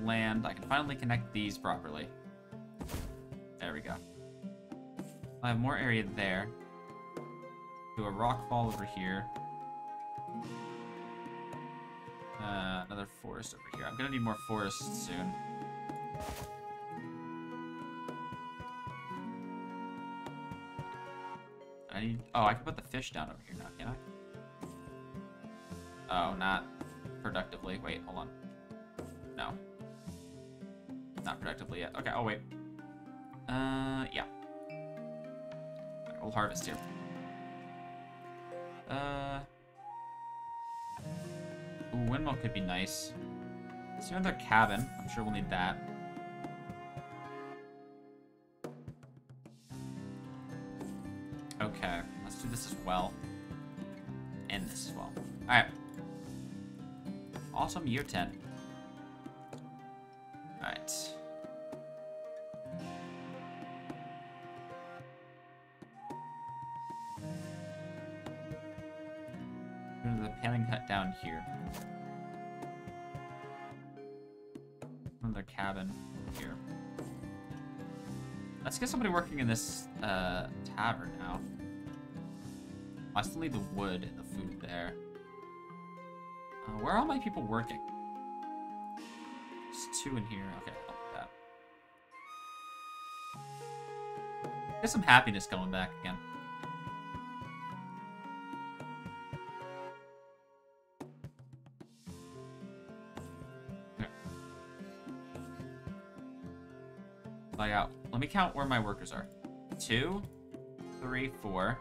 [SPEAKER 1] Land. I can finally connect these properly. There we go. I have more area there. Do a rock fall over here. Uh, another forest over here. I'm gonna need more forests soon. I need... Oh, I can put the fish down over here now, can I? Oh, not productively. Wait, hold on. Productively yet. Okay, oh wait. Uh, yeah. we'll harvest here. Uh... Ooh, windmill could be nice. Let's do another cabin. I'm sure we'll need that. Okay, let's do this as well. And this as well. Alright. Awesome, year 10. Get somebody working in this uh, tavern now. I still need the wood and the food there. Uh, where are all my people working? There's two in here. Okay, I'll that. Get some happiness coming back again. Let me count where my workers are. Two, three, four,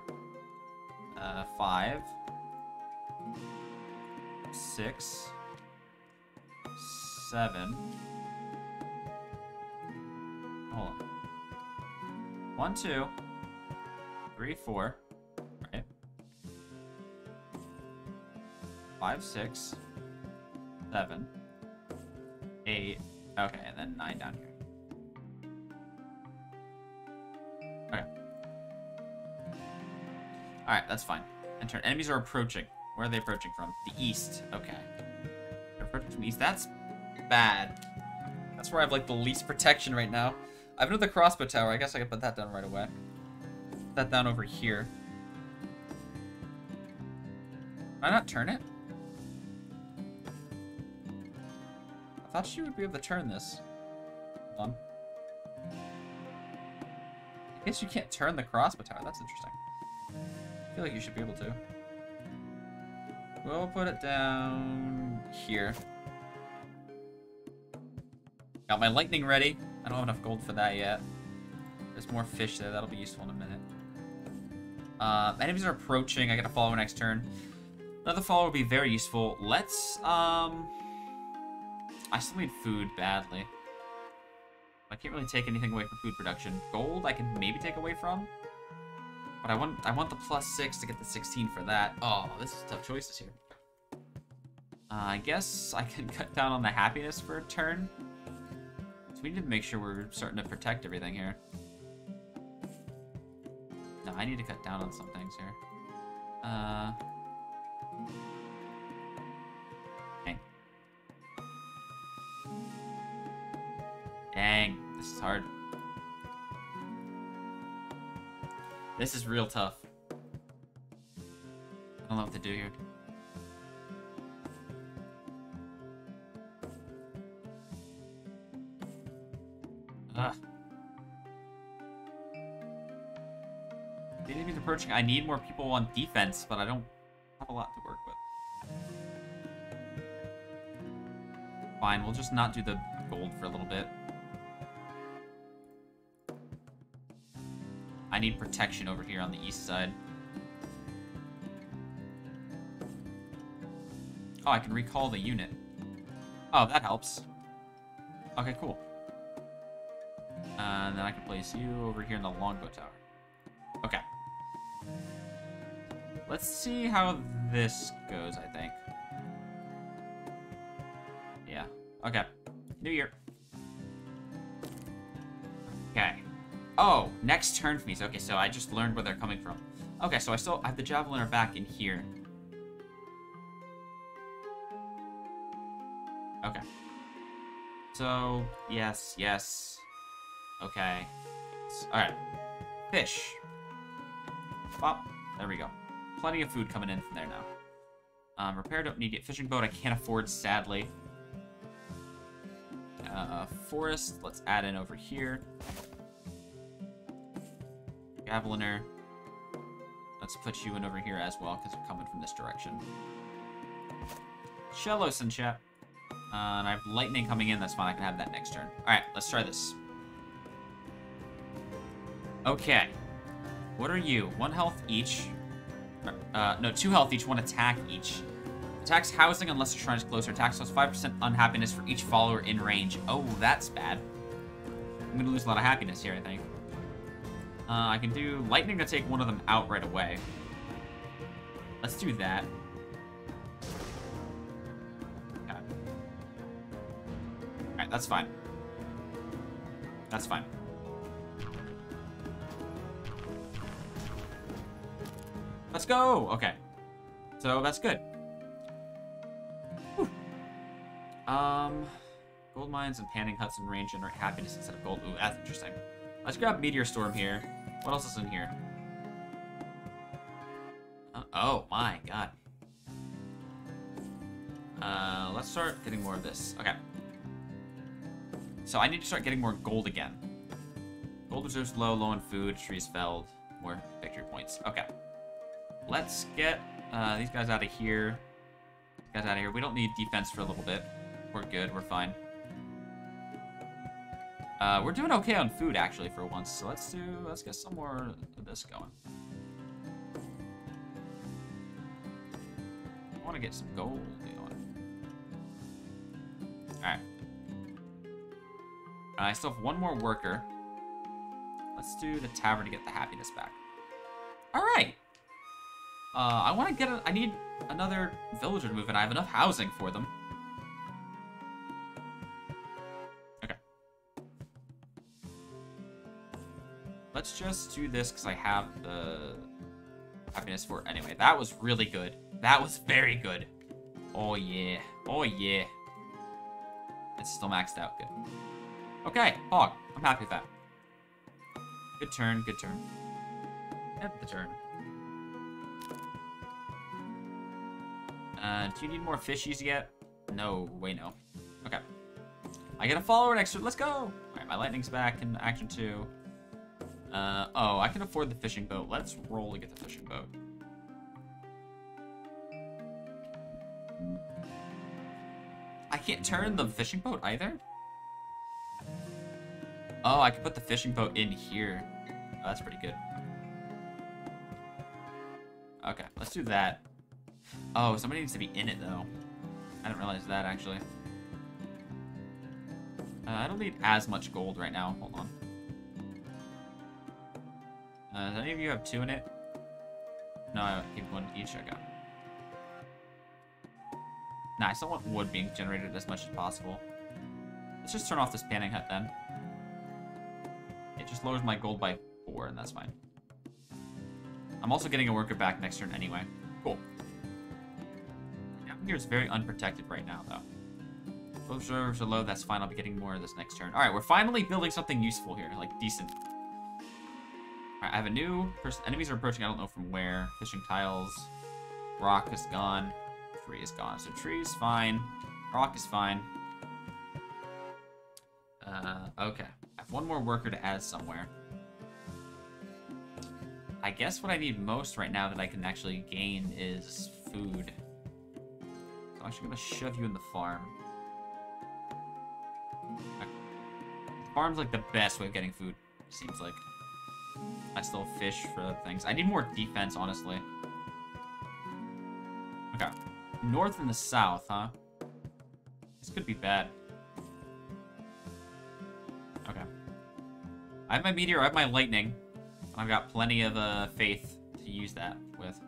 [SPEAKER 1] uh, five, six, seven. Hold on. One, two, three, four. Right. Five, six, seven, eight. Okay, and then nine down here. Alright, that's fine. And turn. Enemies are approaching. Where are they approaching from? The east. Okay. They're approaching from the east. That's bad. That's where I have, like, the least protection right now. I have another crossbow tower. I guess I can put that down right away. Put that down over here. I not turn it? I thought she would be able to turn this. Hold on. I guess you can't turn the crossbow tower. That's interesting. I feel like you should be able to. We'll put it down here. Got my lightning ready. I don't have enough gold for that yet. There's more fish there. That'll be useful in a minute. Uh, enemies are approaching. I gotta follow next turn. Another follow would be very useful. Let's, um... I still need food badly. I can't really take anything away from food production. Gold I can maybe take away from. But I want I want the plus 6 to get the 16 for that. Oh, this is tough choices here. Uh, I guess I can cut down on the happiness for a turn. So we need to make sure we're starting to protect everything here. No, I need to cut down on some things here. Uh... This is real tough. I don't know what to do here. Ugh. The enemy's approaching. I need more people on defense, but I don't have a lot to work with. Fine, we'll just not do the gold for a little bit. I need protection over here on the east side. Oh, I can recall the unit. Oh, that helps. Okay, cool. Uh, and then I can place you over here in the longbow tower. Okay. Let's see how this goes, I think. Yeah. Okay. New year. Okay. Oh, next turn for me. Okay, so I just learned where they're coming from. Okay, so I still have the javeliner back in here. Okay. So, yes, yes. Okay. Alright. Fish. Well, there we go. Plenty of food coming in from there now. Um, repair don't need it. Fishing boat I can't afford, sadly. Uh, forest, let's add in over here. Javeliner. Let's put you in over here as well, because we're coming from this direction. Shellos and chat. Uh, and I have lightning coming in, that's fine, I can have that next turn. Alright, let's try this. Okay. What are you? One health each. Uh, no, two health each, one attack each. Attacks housing unless the shrine is closer. Attacks plus 5% unhappiness for each follower in range. Oh, that's bad. I'm gonna lose a lot of happiness here, I think. Uh, I can do lightning to take one of them out right away. Let's do that. Okay. Alright, that's fine. That's fine. Let's go! Okay. So, that's good. Whew. Um, gold mines and panning huts and range generate happiness instead of gold. Ooh, that's interesting. Let's grab Meteor Storm here. What else is in here? Uh, oh my god. Uh, let's start getting more of this. Okay. So I need to start getting more gold again. Gold reserves low, low on food, trees felled, more victory points. Okay. Let's get uh, these guys out of here. Guys out of here. We don't need defense for a little bit. We're good. We're fine. Uh, we're doing okay on food, actually, for once. So let's do... Let's get some more of this going. I want to get some gold going. Alright. I still have one more worker. Let's do the tavern to get the happiness back. Alright. Uh, I want to get a... I need another villager to move in. I have enough housing for them. Let's just do this because I have the happiness for it anyway. That was really good. That was very good. Oh, yeah. Oh, yeah. It's still maxed out. Good. Okay, Hog. I'm happy with that. Good turn, good turn. Yep, the turn. Uh, do you need more fishies yet? No, wait, no. Okay. I get a follower next Let's go! Alright, my lightning's back in action too. Uh, oh, I can afford the fishing boat. Let's roll to get the fishing boat. I can't turn the fishing boat either? Oh, I can put the fishing boat in here. Oh, that's pretty good. Okay, let's do that. Oh, somebody needs to be in it, though. I didn't realize that, actually. Uh, I don't need as much gold right now. Hold on. Uh, does any of you have two in it? No, I keep one each. I got. Nah, I want wood being generated as much as possible. Let's just turn off this panning hut then. It just lowers my gold by four, and that's fine. I'm also getting a worker back next turn anyway. Cool. Down here is very unprotected right now, though. Both reserves are low, that's fine. I'll be getting more of this next turn. Alright, we're finally building something useful here, like decent. Alright, I have a new person. Enemies are approaching, I don't know from where. Fishing tiles. Rock is gone. Tree is gone. So tree is fine. Rock is fine. Uh, okay. I have one more worker to add somewhere. I guess what I need most right now that I can actually gain is food. So I'm actually going to shove you in the farm. Okay. Farm's like the best way of getting food, seems like. I still fish for things. I need more defense, honestly. Okay. North and the south, huh? This could be bad. Okay. I have my meteor, I have my lightning. I've got plenty of uh, faith to use that with.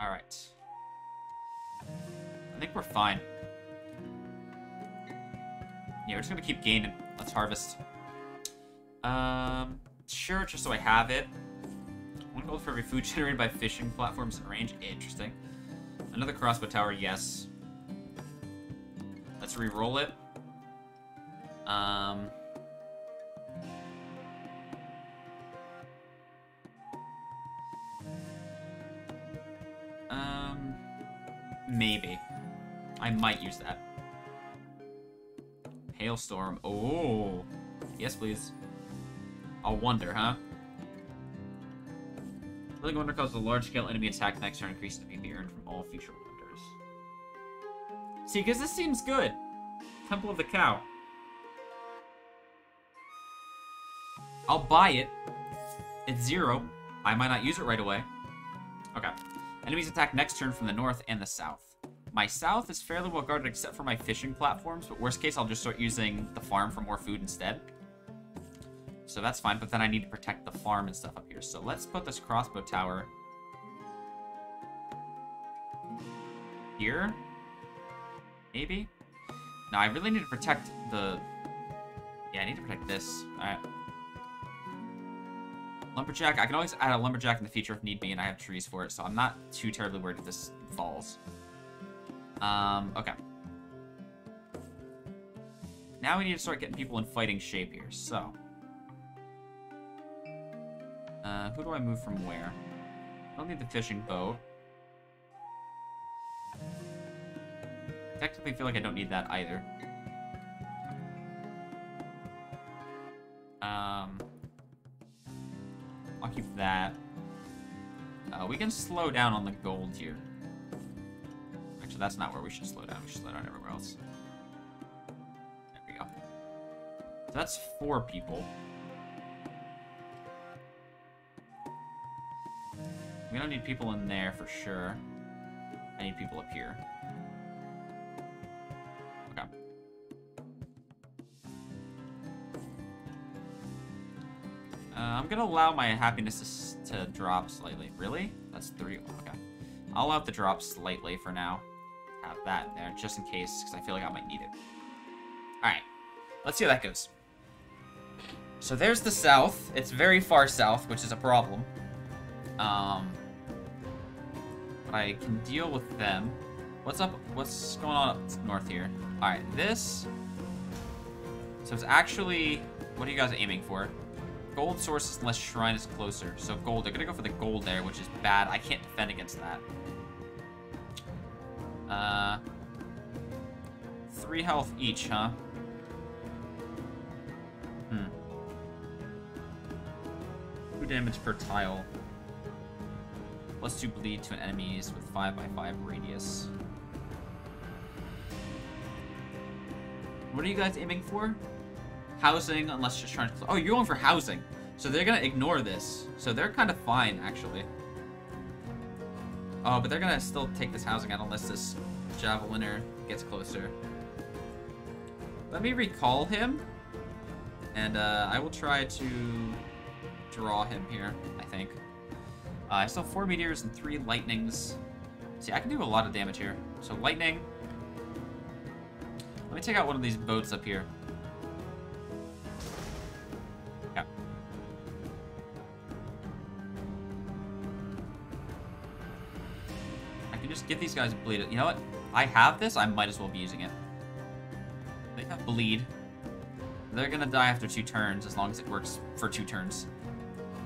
[SPEAKER 1] Alright. I think we're fine. Yeah, we're just gonna keep gaining. Let's harvest. Um, sure, just so I have it. One gold for every food generated by fishing platforms in range. Interesting. Another crossbow tower, yes. Let's re-roll it. Um... Um... Maybe. I might use that. Hailstorm. Oh. Yes, please. I'll wonder, huh? Living Wonder causes a large-scale enemy attack next turn, increasing the PP earned from all future wonders. See, because this seems good. Temple of the Cow. I'll buy it. It's zero. I might not use it right away. Okay. Enemies attack next turn from the north and the south. My south is fairly well guarded except for my fishing platforms, but worst case, I'll just start using the farm for more food instead. So that's fine, but then I need to protect the farm and stuff up here. So let's put this crossbow tower here. Maybe? No, I really need to protect the... Yeah, I need to protect this. Alright. Lumberjack. I can always add a lumberjack in the future if need be, and I have trees for it, so I'm not too terribly worried if this falls. Um, okay. Now we need to start getting people in fighting shape here, so... Uh, who do I move from where? I don't need the fishing boat. Technically feel like I don't need that either. Um, I'll keep that. Uh, we can slow down on the gold here. Actually, that's not where we should slow down. We should slow down everywhere else. There we go. So that's four people. We don't need people in there for sure. I need people up here. Okay. Uh, I'm gonna allow my happiness to, to drop slightly. Really? That's three. Okay. I'll allow it to drop slightly for now. That there, just in case, because I feel like I might need it. Alright. Let's see how that goes. So there's the south. It's very far south, which is a problem. Um, but I can deal with them. What's up? What's going on up north here? All right, this. So it's actually, what are you guys aiming for? Gold sources unless shrine is closer. So gold, they're gonna go for the gold there, which is bad. I can't defend against that. Uh, three health each, huh? Hmm. Two damage per tile. Plus 2 bleed to an enemies with 5x5 radius. What are you guys aiming for? Housing, unless you're trying to... Oh, you're going for housing. So they're going to ignore this. So they're kind of fine, actually. Oh, but they're to still take this housing out unless this javeliner gets closer. Let me recall him. And uh, I will try to draw him here, I think. Uh, I still have four meteors and three lightnings. See, I can do a lot of damage here. So lightning. Let me take out one of these boats up here. Get these guys bleed. You know what? I have this, I might as well be using it. They have bleed. They're gonna die after two turns, as long as it works for two turns.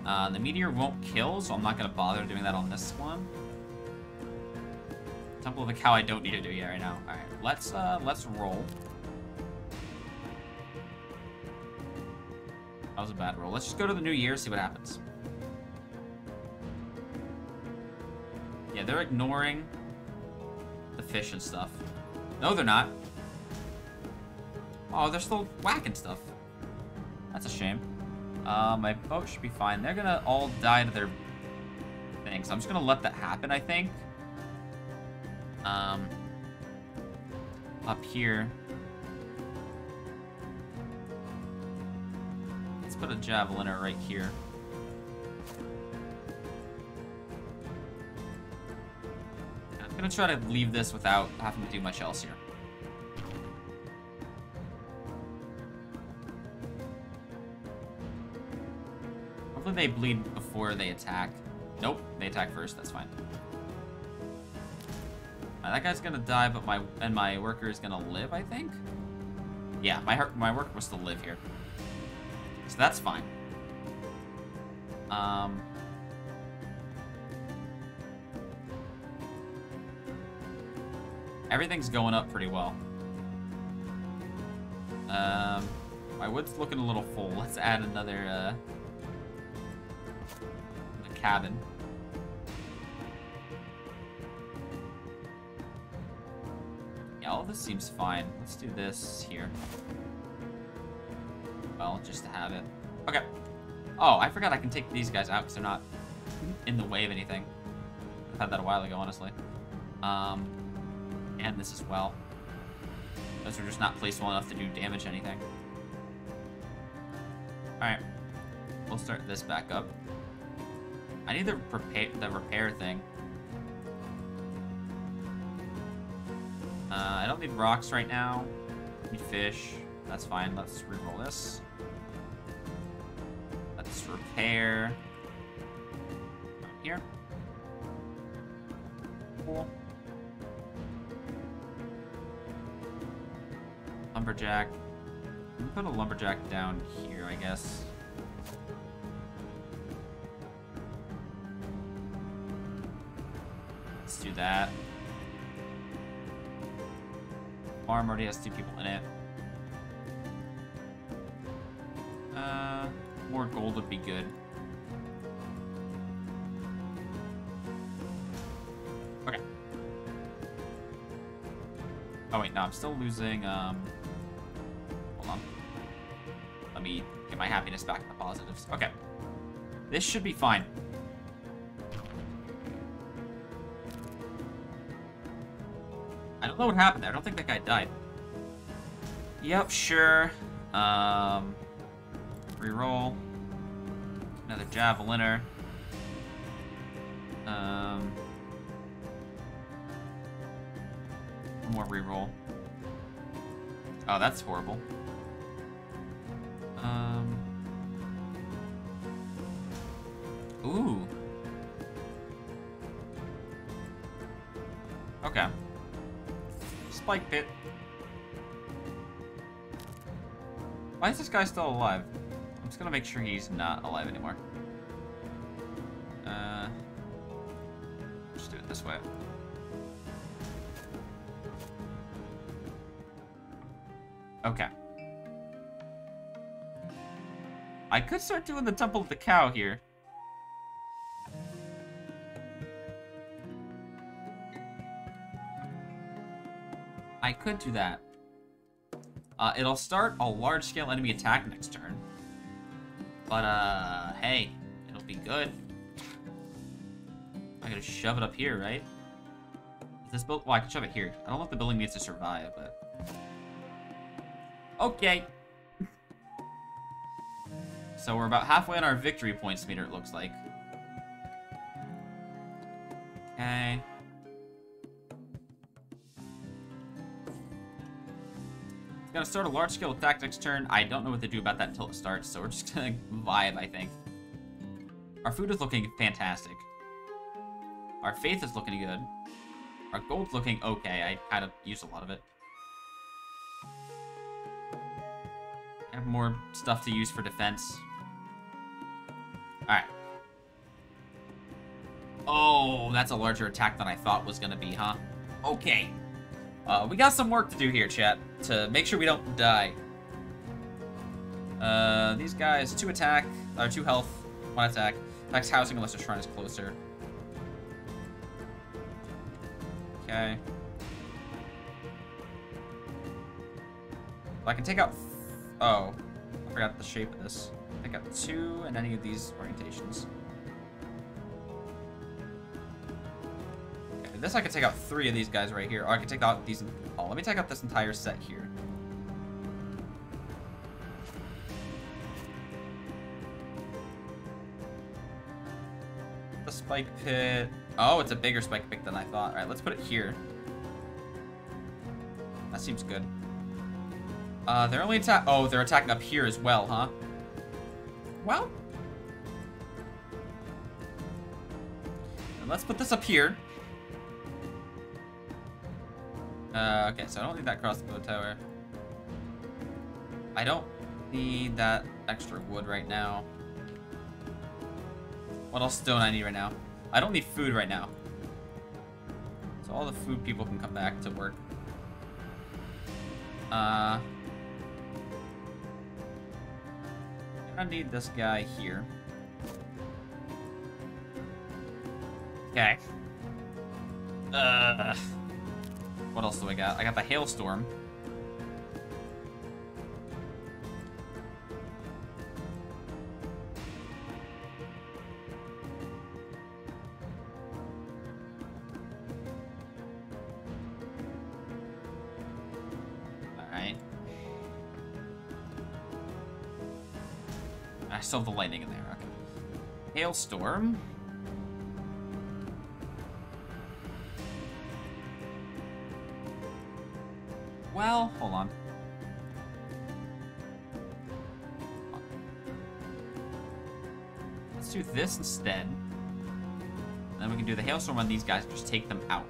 [SPEAKER 1] Uh, the meteor won't kill, so I'm not gonna bother doing that on this one. Temple of the Cow I don't need to do yet right now. Alright, let's uh let's roll. That was a bad roll. Let's just go to the new year, see what happens. Yeah, they're ignoring fish and stuff. No, they're not. Oh, they're still whacking stuff. That's a shame. Uh, my boat should be fine. They're gonna all die to their things. I'm just gonna let that happen, I think. Um, up here. Let's put a javeliner right here. Gonna try to leave this without having to do much else here. Hopefully they bleed before they attack. Nope, they attack first, that's fine. That guy's gonna die, but my and my worker is gonna live, I think? Yeah, my my worker was to live here. So that's fine. Um... Everything's going up pretty well. Um, my wood's looking a little full. Let's add another, uh, cabin. Yeah, all this seems fine. Let's do this here. Well, just to have it. Okay. Oh, I forgot I can take these guys out because they're not in the way of anything. I had that a while ago, honestly. Um, and this as well. Those are just not placed well enough to do damage anything. Alright. We'll start this back up. I need the repair, the repair thing. Uh, I don't need rocks right now. I need fish. That's fine. Let's reroll this. Let's repair. Lumberjack. Put a lumberjack down here, I guess. Let's do that. Farm already has two people in it. Uh, more gold would be good. Okay. Oh wait, no, I'm still losing, um... happiness back in the positives. Okay. This should be fine. I don't know what happened there. I don't think that guy died. Yep, sure. Um, reroll. Another javeliner. Um, more reroll. Oh, that's horrible. Why is this guy still alive? I'm just gonna make sure he's not alive anymore. Uh, just do it this way. Okay. I could start doing the Temple of the Cow here. I could do that. Uh, it'll start a large-scale enemy attack next turn. But, uh, hey, it'll be good. I gotta shove it up here, right? Is this build? Well, I can shove it here. I don't know if the building needs to survive, but... Okay. so we're about halfway on our victory points meter, it looks like. Okay. Gonna start a large-scale tactics turn. I don't know what to do about that until it starts, so we're just gonna vibe, I think. Our food is looking fantastic. Our faith is looking good. Our gold's looking okay. I kind of used a lot of it. I have more stuff to use for defense. Alright. Oh, that's a larger attack than I thought was gonna be, huh? Okay. Uh, we got some work to do here, chat, to make sure we don't die. Uh, these guys, two attack, or two health, one attack. Attacks housing unless the shrine is closer. Okay. I can take out... Oh. I forgot the shape of this. Take out two in any of these orientations. Okay, this I can take out three of these guys right here. Or I can take out these... Let me take out this entire set here. The spike pit... Oh, it's a bigger spike pit than I thought. Alright, let's put it here. That seems good. Uh, they're only attack- Oh, they're attacking up here as well, huh? Well. And let's put this up here. Uh, okay, so I don't need that crossbow tower. I don't need that extra wood right now. What else stone I need right now? I don't need food right now. So all the food people can come back to work. Uh, I need this guy here. Okay. Uh, what else do I got? I got the hailstorm. Alright. I still have the lightning in there. Okay. Hailstorm. This instead. Then we can do the hailstorm on these guys just take them out.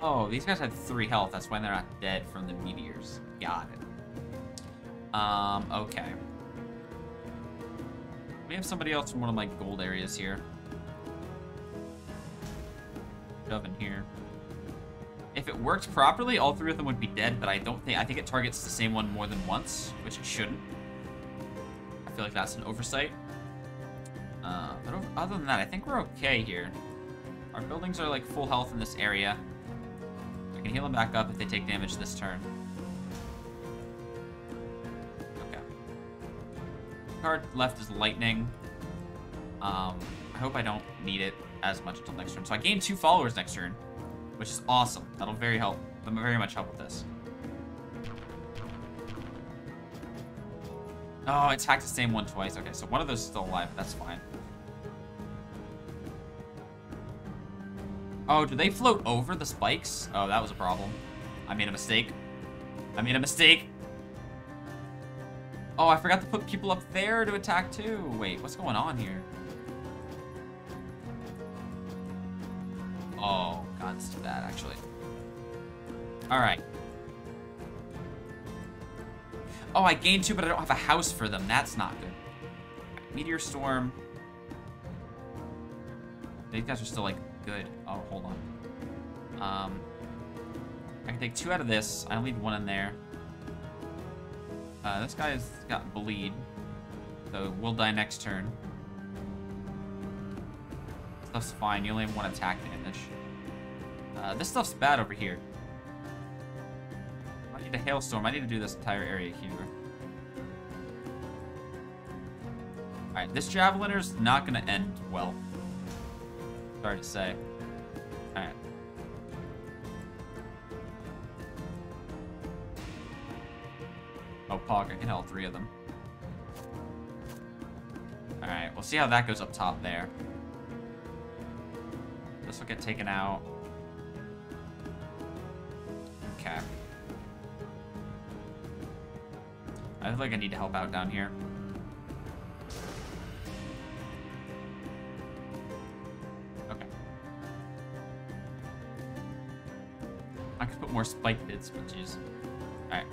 [SPEAKER 1] Oh, these guys had three health. That's why they're not dead from the meteors. Got it. Um, okay. We have somebody else from one of my gold areas here. Shove in here. It worked properly, all three of them would be dead, but I don't think... I think it targets the same one more than once, which it shouldn't. I feel like that's an oversight. Uh, but over, other than that, I think we're okay here. Our buildings are, like, full health in this area. I can heal them back up if they take damage this turn. Okay. Card left is Lightning. Um, I hope I don't need it as much until next turn. So I gain two followers next turn, which is awesome. That'll very help, very much help with this. Oh, I attacked the same one twice. Okay, so one of those is still alive. That's fine. Oh, do they float over the spikes? Oh, that was a problem. I made a mistake. I made a mistake. Oh, I forgot to put people up there to attack too. Wait, what's going on here? Alright. Oh, I gained two, but I don't have a house for them. That's not good. Meteor Storm. These guys are still, like, good. Oh, hold on. Um, I can take two out of this. I need one in there. Uh, this guy's got bleed. So we'll die next turn. Stuff's fine. You only have one attack damage. Uh, this stuff's bad over here. Need a hailstorm. I need to do this entire area here. Alright, this Javeliner's not going to end well. Sorry to say. Alright. Oh, Pog, I can help three of them. Alright, we'll see how that goes up top there. This will get taken out. Okay. I feel like I need to help out down here. Okay. I could put more spike pits, but jeez. Alright.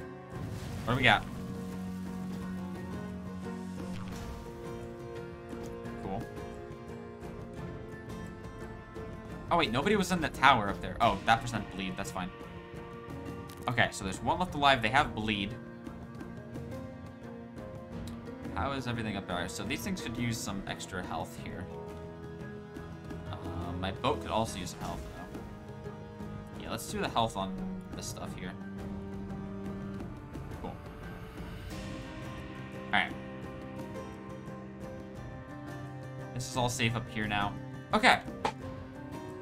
[SPEAKER 1] What do we got? Cool. Oh wait, nobody was in the tower up there. Oh, that percent bleed, that's fine. Okay, so there's one left alive. They have bleed. How is everything up there? So these things could use some extra health here. Uh, my boat could also use some health, though. Yeah, let's do the health on this stuff here. Cool. Alright. This is all safe up here now. Okay.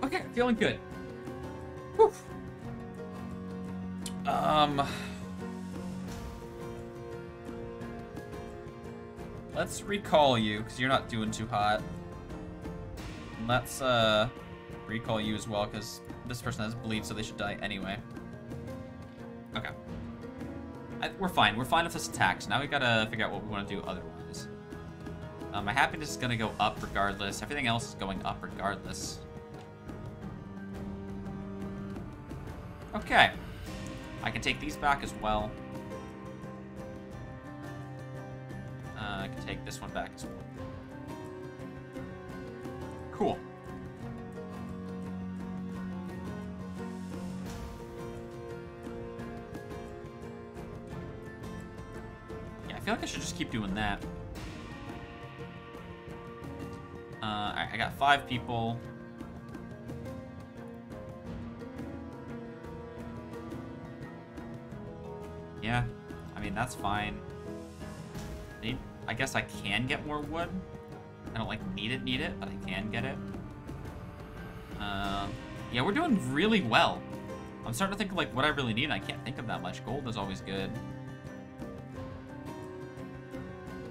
[SPEAKER 1] Okay, feeling good. Whew. Um... Let's recall you, because you're not doing too hot. let's, uh, recall you as well, because this person has bleed, so they should die anyway. Okay. I, we're fine. We're fine with this attack, so now we gotta figure out what we want to do otherwise. Um, my happiness is gonna go up regardless. Everything else is going up regardless. Okay. I can take these back as well. Can take this one back as well. Cool. Yeah, I feel like I should just keep doing that. Uh, alright, I got five people. Yeah, I mean, that's fine. I guess I can get more wood. I don't, like, need it, need it, but I can get it. Uh, yeah, we're doing really well. I'm starting to think of, like, what I really need, I can't think of that much. Gold is always good.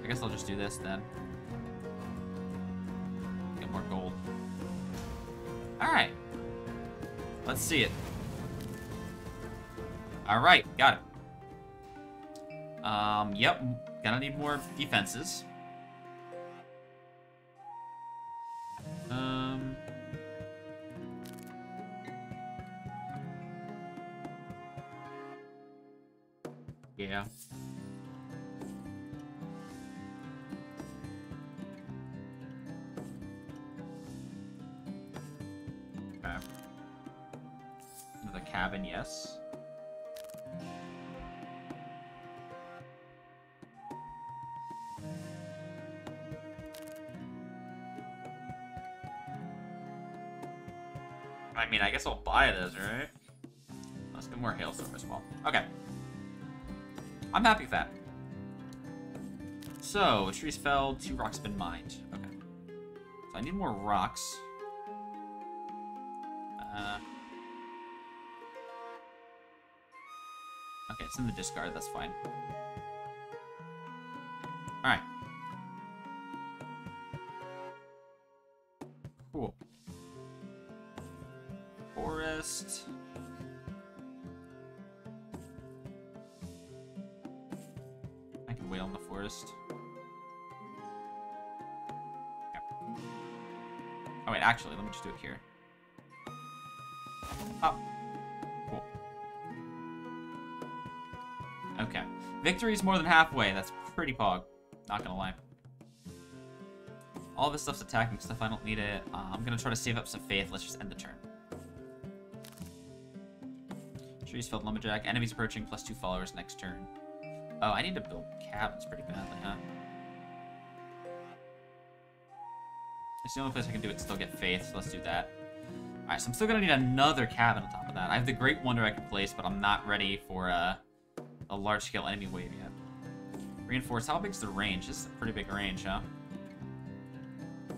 [SPEAKER 1] I guess I'll just do this, then. Get more gold. Alright. Let's see it. Alright, got it. Um, yep, gonna need more defenses. Trees fell, two rocks been mined. Okay. So I need more rocks. Uh, okay, it's in the discard, that's fine. Me just do it here. Oh. Cool. Okay. Victory's more than halfway. That's pretty pog. Not gonna lie. All this stuff's attacking stuff. I don't need it. Uh, I'm gonna try to save up some faith. Let's just end the turn. Trees filled lumberjack. Enemies approaching. Plus two followers next turn. Oh, I need to build cabins pretty badly, huh? It's the only place I can do it still get faith, so let's do that. Alright, so I'm still gonna need another cabin on top of that. I have the Great Wonder I can place, but I'm not ready for uh, a large-scale enemy wave yet. Reinforce, how big's the range? Is a pretty big range, huh?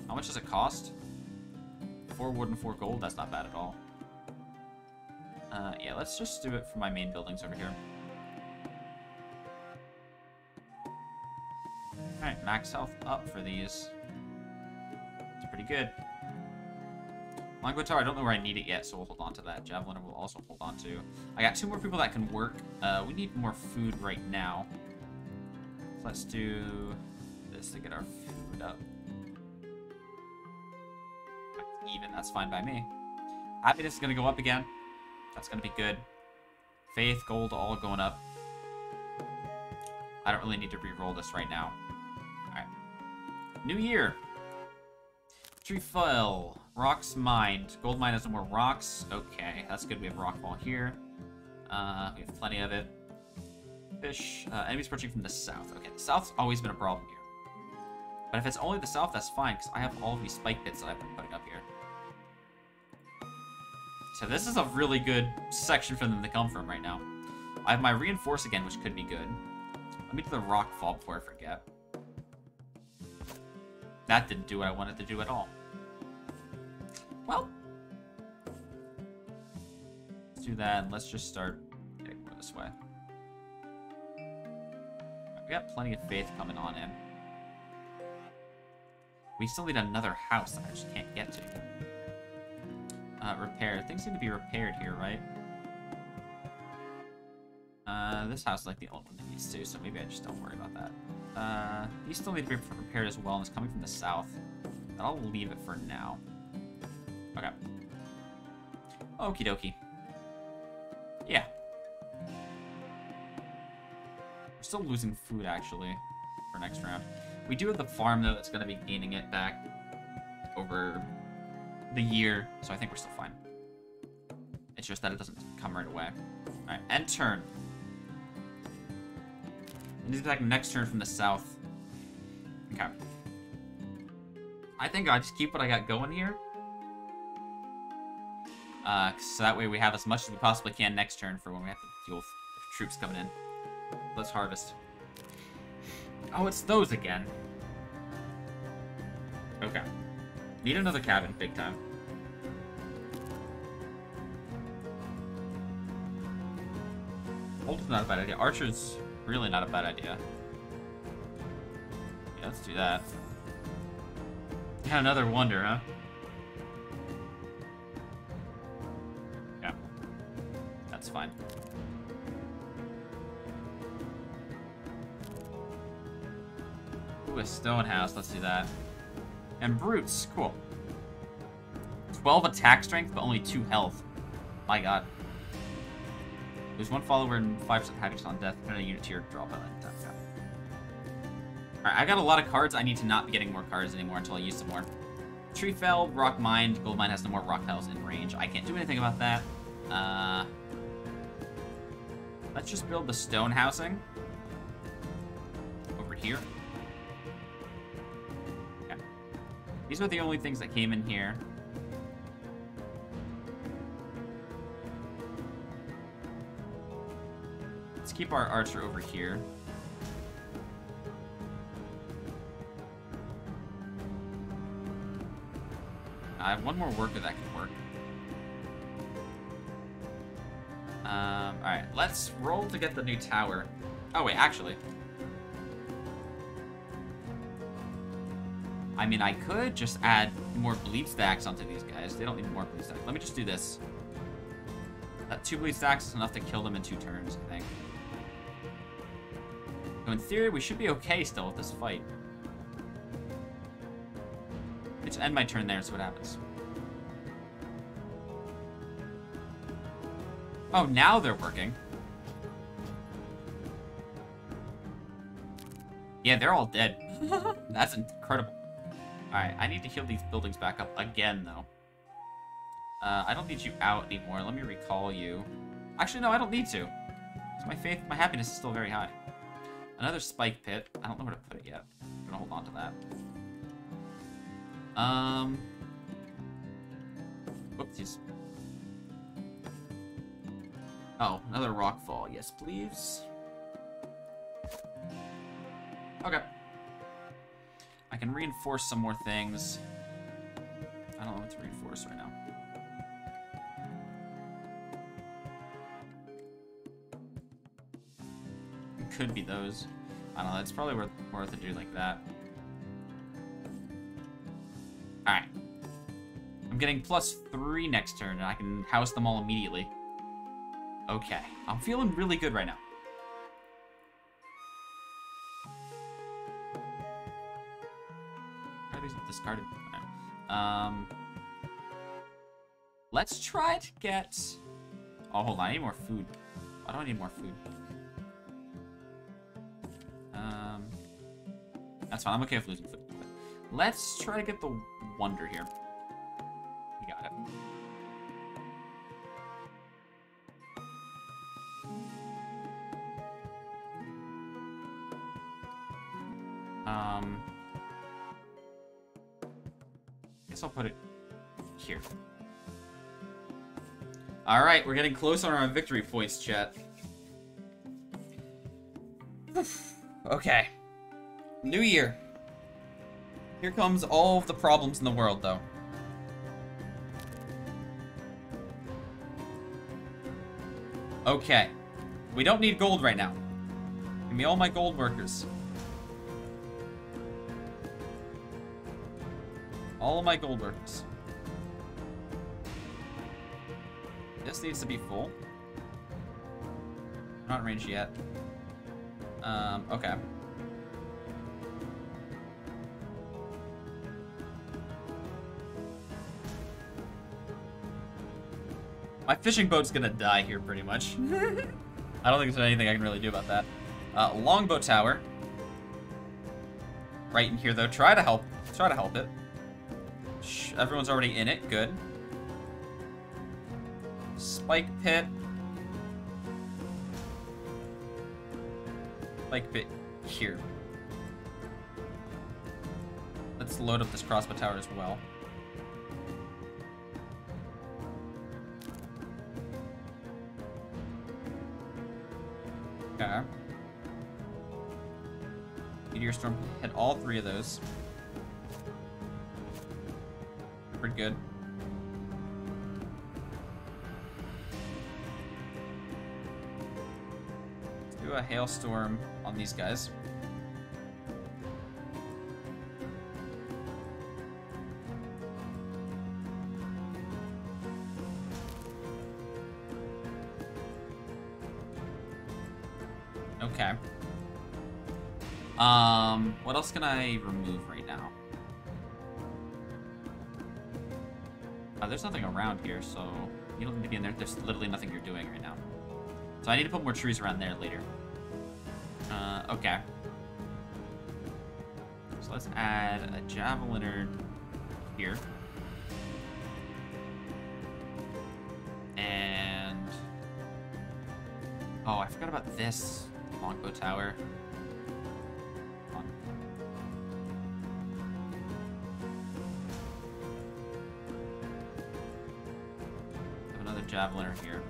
[SPEAKER 1] How much does it cost? Four wood and four gold? That's not bad at all. Uh, yeah, let's just do it for my main buildings over here. Alright, max health up for these. Pretty good. Longbow I don't know where I need it yet, so we'll hold on to that. Javelin will also hold on to. I got two more people that can work. Uh, we need more food right now. So let's do this to get our food up. Even, that's fine by me. Happiness is going to go up again. That's going to be good. Faith, gold, all going up. I don't really need to re-roll this right now. Alright. New year. Tree fell. Rocks mined. Gold mine has more rocks. Okay, that's good. We have rock wall here. Uh, we have plenty of it. Fish. Uh, enemies approaching from the south. Okay, the south's always been a problem here. But if it's only the south, that's fine, because I have all these spike pits that I've been putting up here. So this is a really good section for them to come from right now. I have my reinforce again, which could be good. Let me do the rock fall before I forget. That didn't do what I wanted to do at all. Well, let's do that. Let's just start getting this way. We got plenty of faith coming on in. We still need another house I just can't get to. Uh, repair. Things need to be repaired here, right? Uh, this house is like the only one that needs to, so maybe I just don't worry about that. Uh, these still need to be repaired as well, and it's coming from the south. But I'll leave it for now. Okay. Okie dokie. Yeah. We're still losing food, actually, for next round. We do have the farm, though, that's going to be gaining it back over the year, so I think we're still fine. It's just that it doesn't come right away. Alright, end turn. And he's back next turn from the south. Okay. I think I'll just keep what I got going here. Uh, so that way we have as much as we possibly can next turn for when we have to deal with troops coming in. Let's harvest. Oh, it's those again. Okay. Need another cabin, big time. Hold not a bad idea. Archer's really not a bad idea. Yeah, let's do that. Yeah, another wonder, huh? Ooh, stone house. Let's do that. And brutes. Cool. 12 attack strength, but only 2 health. My god. There's one follower and 5% happiness on death, and a unit your draw by like that. Alright, I got a lot of cards. I need to not be getting more cards anymore until I use some more. Tree fell, rock mined, gold mine has no more rock tiles in range. I can't do anything about that. Uh, let's just build the stone housing over here. These are the only things that came in here. Let's keep our archer over here. I have one more worker that can work. Um, alright, let's roll to get the new tower. Oh, wait, actually. I mean, I could just add more bleed stacks onto these guys. They don't need more bleed stacks. Let me just do this. Uh, two bleed stacks is enough to kill them in two turns, I think. So in theory, we should be okay still with this fight. Just end my turn there and see what happens. Oh, now they're working. Yeah, they're all dead. That's incredible. Alright, I need to heal these buildings back up again, though. Uh, I don't need you out anymore. Let me recall you. Actually, no, I don't need to. my faith, my happiness is still very high. Another spike pit. I don't know where to put it yet. I'm gonna hold on to that. Um. Whoopsies. Oh, another rock fall. Yes, please. Okay. Can reinforce some more things. I don't know what to reinforce right now. It could be those. I don't know, it's probably worth, worth to do like that. Alright. I'm getting plus three next turn, and I can house them all immediately. Okay. I'm feeling really good right now. Um, let's try to get... Oh, hold on. I need more food. Why do I need more food? Um, that's fine. I'm okay with losing food. Let's try to get the wonder here. All right, we're getting close on our victory points, chat. okay. New year. Here comes all of the problems in the world, though. Okay. We don't need gold right now. Give me all my gold workers. All of my gold workers. Needs to be full. Not in range yet. Um, okay. My fishing boat's gonna die here, pretty much. I don't think there's anything I can really do about that. Uh, longbow tower. Right in here, though. Try to help. Try to help it. Shh, everyone's already in it. Good. Spike pit. Spike pit here. Let's load up this crossbow tower as well. Okay. Meteor Storm hit all three of those. Hailstorm on these guys. Okay. Um, what else can I remove right now? Uh, there's nothing around here, so you don't need to be in there. There's literally nothing you're doing right now. So I need to put more trees around there later. Okay. So let's add a javeliner here. And Oh, I forgot about this longbow tower. Another javeliner here.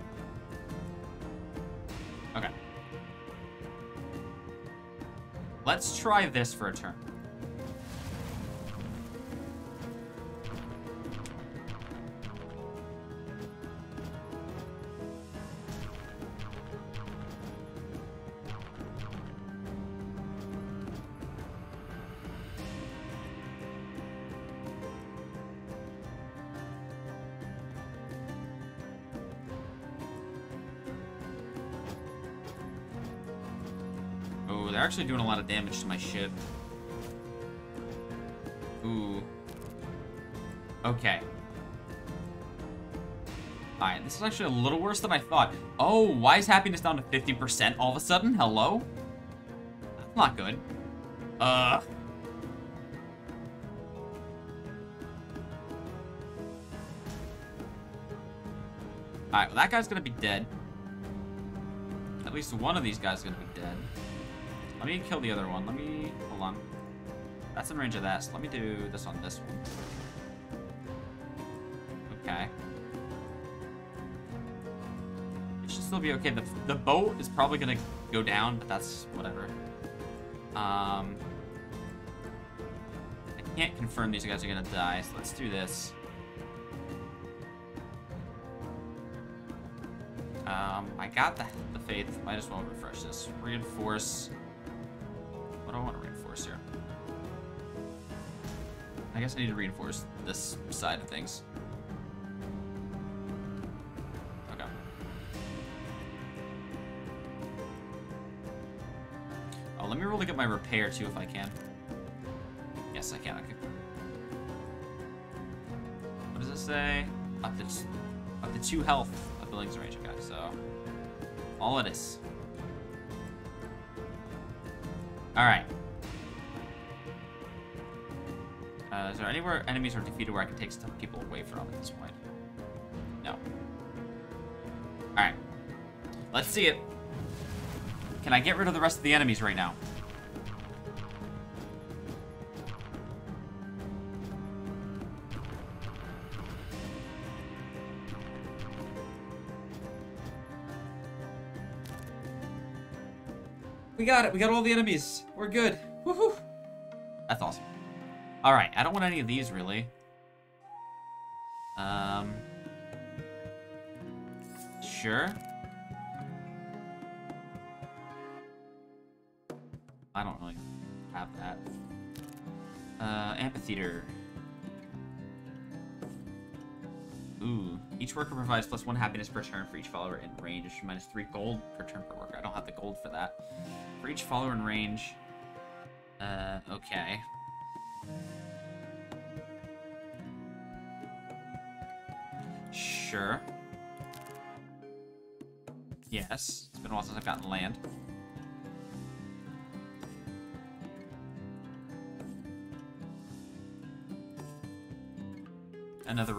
[SPEAKER 1] Try this for a turn. Actually doing a lot of damage to my ship. Ooh. Okay. Alright, this is actually a little worse than I thought. Oh, why is happiness down to 50% all of a sudden? Hello? That's not good. Uh. Alright, well, that guy's gonna be dead. At least one of these guys is gonna be dead. Let me kill the other one. Let me... Hold on. That's in range of that, so let me do this on this one. Okay. It should still be okay. The, the boat is probably gonna go down, but that's whatever. Um... I can't confirm these guys are gonna die, so let's do this. Um, I got the, the faith. Might as well refresh this. Reinforce. What do I want to reinforce here? I guess I need to reinforce this side of things. Okay. Oh, let me really get my repair too if I can. Yes, I can. Okay. What does it say? Up to, up to two health of abilities range. Okay, so all it is. All right. Uh, is there anywhere enemies are defeated where I can take some people away from at this point? No. All right. Let's see it. Can I get rid of the rest of the enemies right now? We got it. We got all the enemies. We're good. Woohoo! That's awesome. All right. I don't want any of these really. Um. Sure. I don't really have that. Uh, amphitheater. Ooh. Each worker provides plus one happiness per turn for each follower in range, minus three gold per turn per worker. I don't have the gold for that. For each follower in range. Uh, okay. Sure. Yes. It's been a while since I've gotten land. Another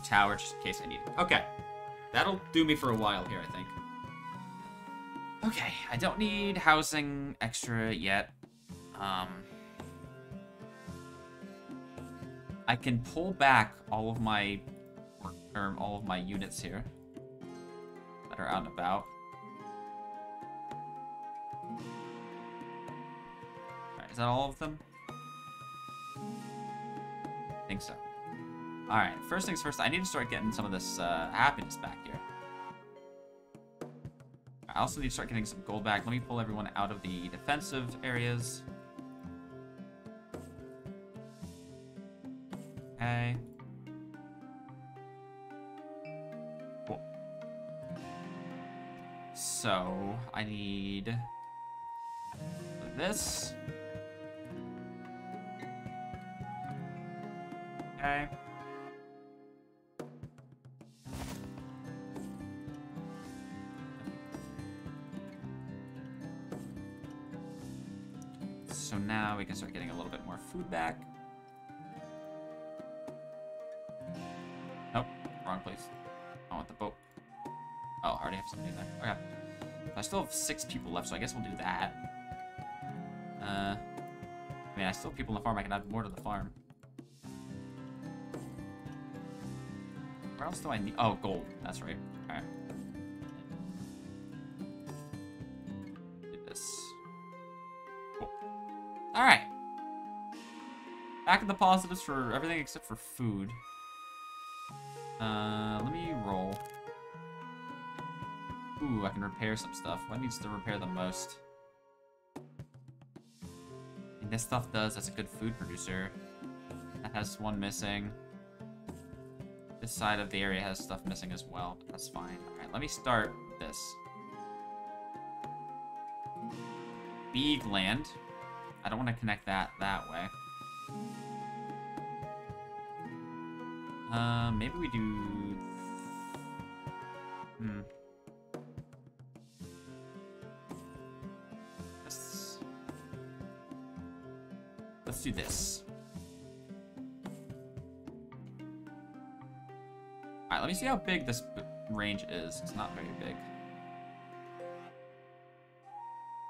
[SPEAKER 1] tower, just in case I need it. Okay. That'll do me for a while here, I think. Okay, I don't need housing extra yet. Um, I can pull back all of my, or all of my units here that are out and about. Is that all of them? I think so. Alright, first things first, I need to start getting some of this uh, happiness back here. I also need to start getting some gold back. Let me pull everyone out of the defensive areas. Okay. Cool. So, I need this. So now we can start getting a little bit more food back. Nope, wrong place. I want the boat. Oh, I already have something there. Okay. I still have six people left, so I guess we'll do that. Uh, I mean, I still have people on the farm. I can add more to the farm. Where else do I need? Oh, gold. That's right. Back in the positives for everything except for food. Uh, let me roll. Ooh, I can repair some stuff. What needs to repair the most? And this stuff does, that's a good food producer. That has one missing. This side of the area has stuff missing as well, but that's fine. Alright, let me start this. Big land. I don't want to connect that that way. Uh, maybe we do... Hmm. Let's... Do this. Alright, let me see how big this range is. It's not very big.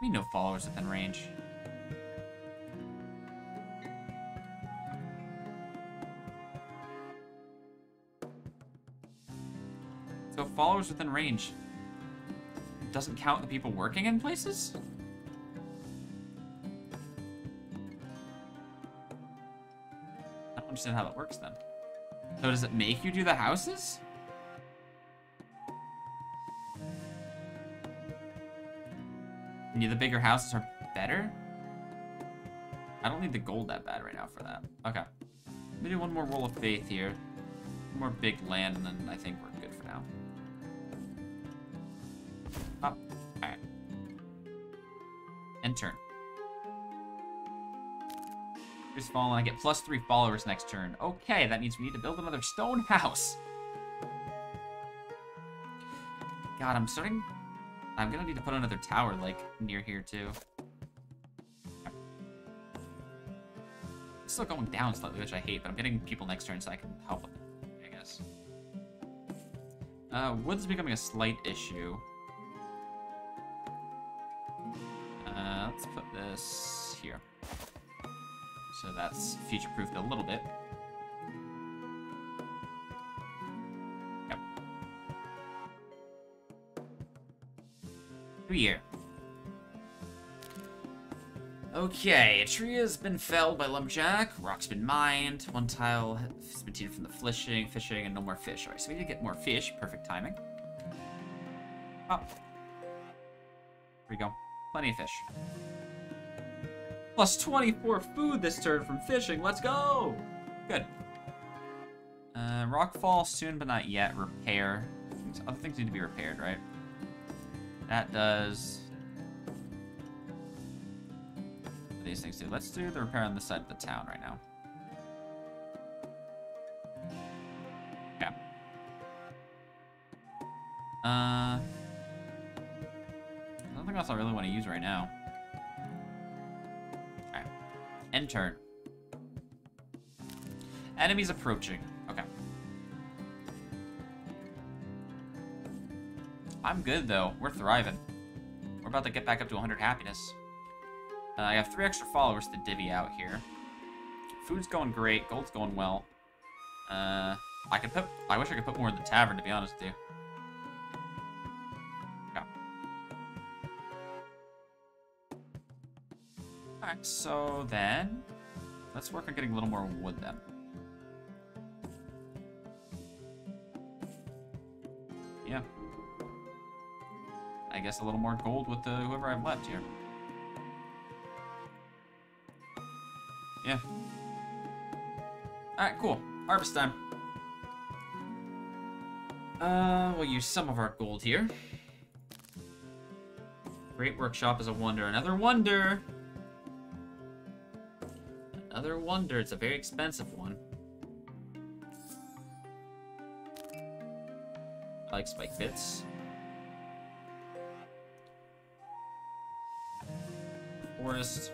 [SPEAKER 1] We no followers within range. Followers within range doesn't count the people working in places? I don't understand how that works then. So does it make you do the houses? And the bigger houses are better? I don't need the gold that bad right now for that. Okay. Do one more roll of faith here. One more big land, and then I think we're Just fallen. I get plus three followers next turn. Okay, that means we need to build another stone house. God, I'm starting... I'm gonna need to put another tower, like, near here, too. It's still going down slightly, which I hate, but I'm getting people next turn so I can help it, I guess. Uh, wood's becoming a slight issue. Future-proofed a little bit. Yep. New year. Okay, a tree has been felled by Lumberjack, rock's been mined, one tile has been taken from the fishing, fishing, and no more fish. Alright, so we need to get more fish. Perfect timing. Oh. Here we go. Plenty of fish. Plus 24 food this turn from fishing. Let's go! Good. Uh, rockfall soon, but not yet. Repair. Other things need to be repaired, right? That does... These things do? Let's do the repair on this side of the town right now. Yeah. Uh... Nothing else I really want to use right now. End turn. Enemies approaching. Okay. I'm good, though. We're thriving. We're about to get back up to 100 happiness. Uh, I have three extra followers to divvy out here. Food's going great. Gold's going well. Uh, I could put... I wish I could put more in the tavern, to be honest with you. So then... Let's work on getting a little more wood, then. Yeah. I guess a little more gold with the, whoever I've left here. Yeah. Alright, cool. Harvest time. Uh, we'll use some of our gold here. Great workshop is a wonder. Another wonder! Another wonder, it's a very expensive one. I like spike pits. Forest.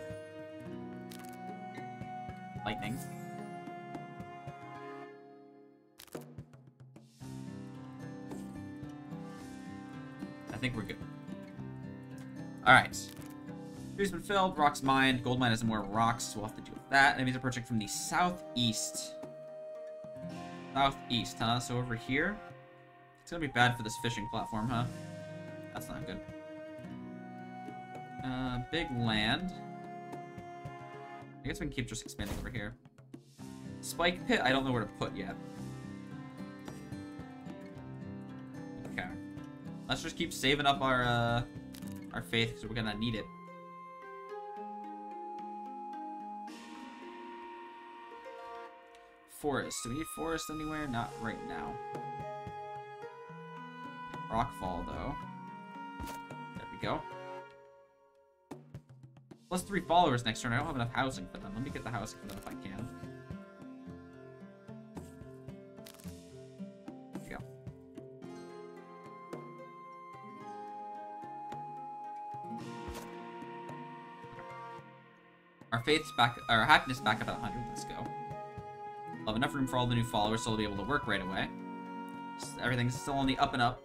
[SPEAKER 1] Lightning. I think we're good. Alright. Tree's been filled, rock's mined, gold mine has more rocks, so we'll have to that. Enemies approaching from the southeast. Southeast, huh? So over here. It's gonna be bad for this fishing platform, huh? That's not good. Uh, big land. I guess we can keep just expanding over here. Spike pit, I don't know where to put yet. Okay. Let's just keep saving up our, uh, our faith, because we're gonna need it. Forest. Do we need forest anywhere? Not right now. Rockfall, though. There we go. Plus three followers next turn. I don't have enough housing for them. Let me get the housing for them if I can. There we go. Our faith's back, our happiness back up at 100. Let's go. Enough room for all the new followers, so they'll be able to work right away. Everything's still on the up and up.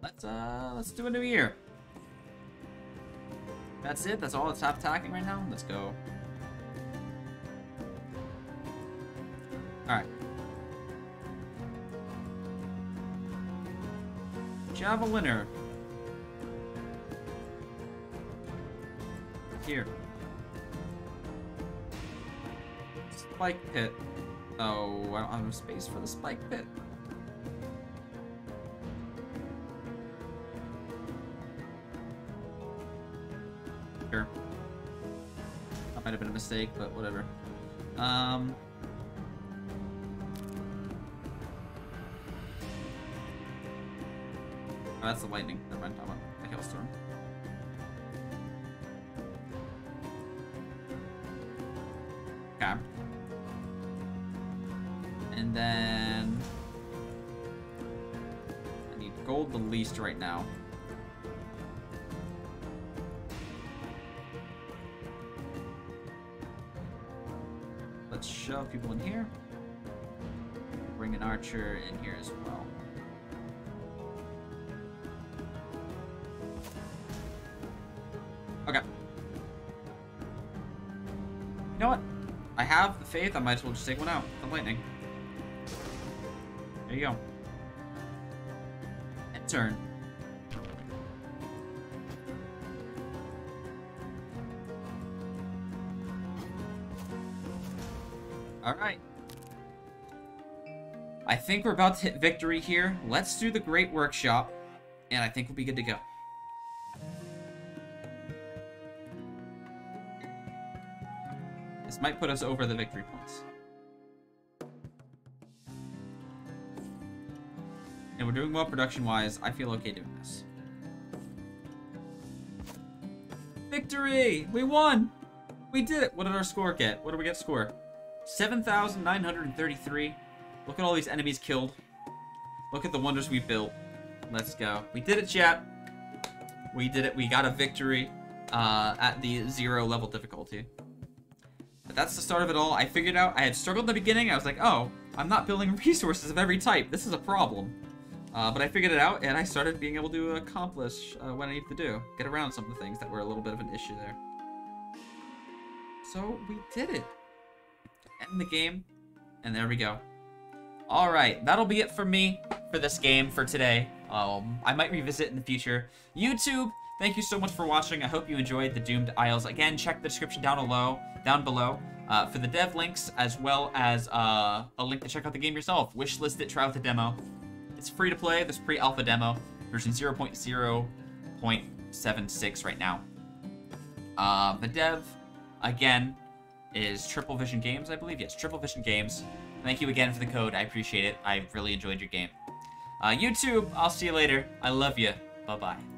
[SPEAKER 1] Let's uh, let's do a new year. That's it? That's all that's attacking right now? Let's go. Alright. Javeliner. Here. Spike pit. Oh, I don't have space for the spike pit. Sure. That might have been a mistake, but whatever. Um... Oh, that's the lightning. Never mind, the hailstorm. Have the faith, I might as well just take one out. The lightning. There you go. And turn. Alright. I think we're about to hit victory here. Let's do the Great Workshop, and I think we'll be good to go. Might put us over the victory points. And we're doing well production-wise. I feel okay doing this. Victory! We won! We did it! What did our score get? What did we get score? 7,933. Look at all these enemies killed. Look at the wonders we built. Let's go. We did it, chat. We did it. We got a victory uh, at the zero level difficulty. But that's the start of it all. I figured out I had struggled in the beginning. I was like, oh, I'm not building resources of every type. This is a problem. Uh, but I figured it out, and I started being able to accomplish uh, what I need to do. Get around some of the things that were a little bit of an issue there. So, we did it. End the game, and there we go. Alright, that'll be it for me for this game for today. Um, I might revisit in the future. YouTube, thank you so much for watching. I hope you enjoyed the Doomed Isles. Again, check the description down below, down below uh, for the dev links, as well as uh, a link to check out the game yourself. Wishlist it, try out the demo. It's free to play, this pre-alpha demo, version 0.0.76 right now. Uh, the dev, again, is Triple Vision Games, I believe. Yes, Triple Vision Games. Thank you again for the code. I appreciate it. I really enjoyed your game. Uh, YouTube, I'll see you later. I love you. Bye-bye.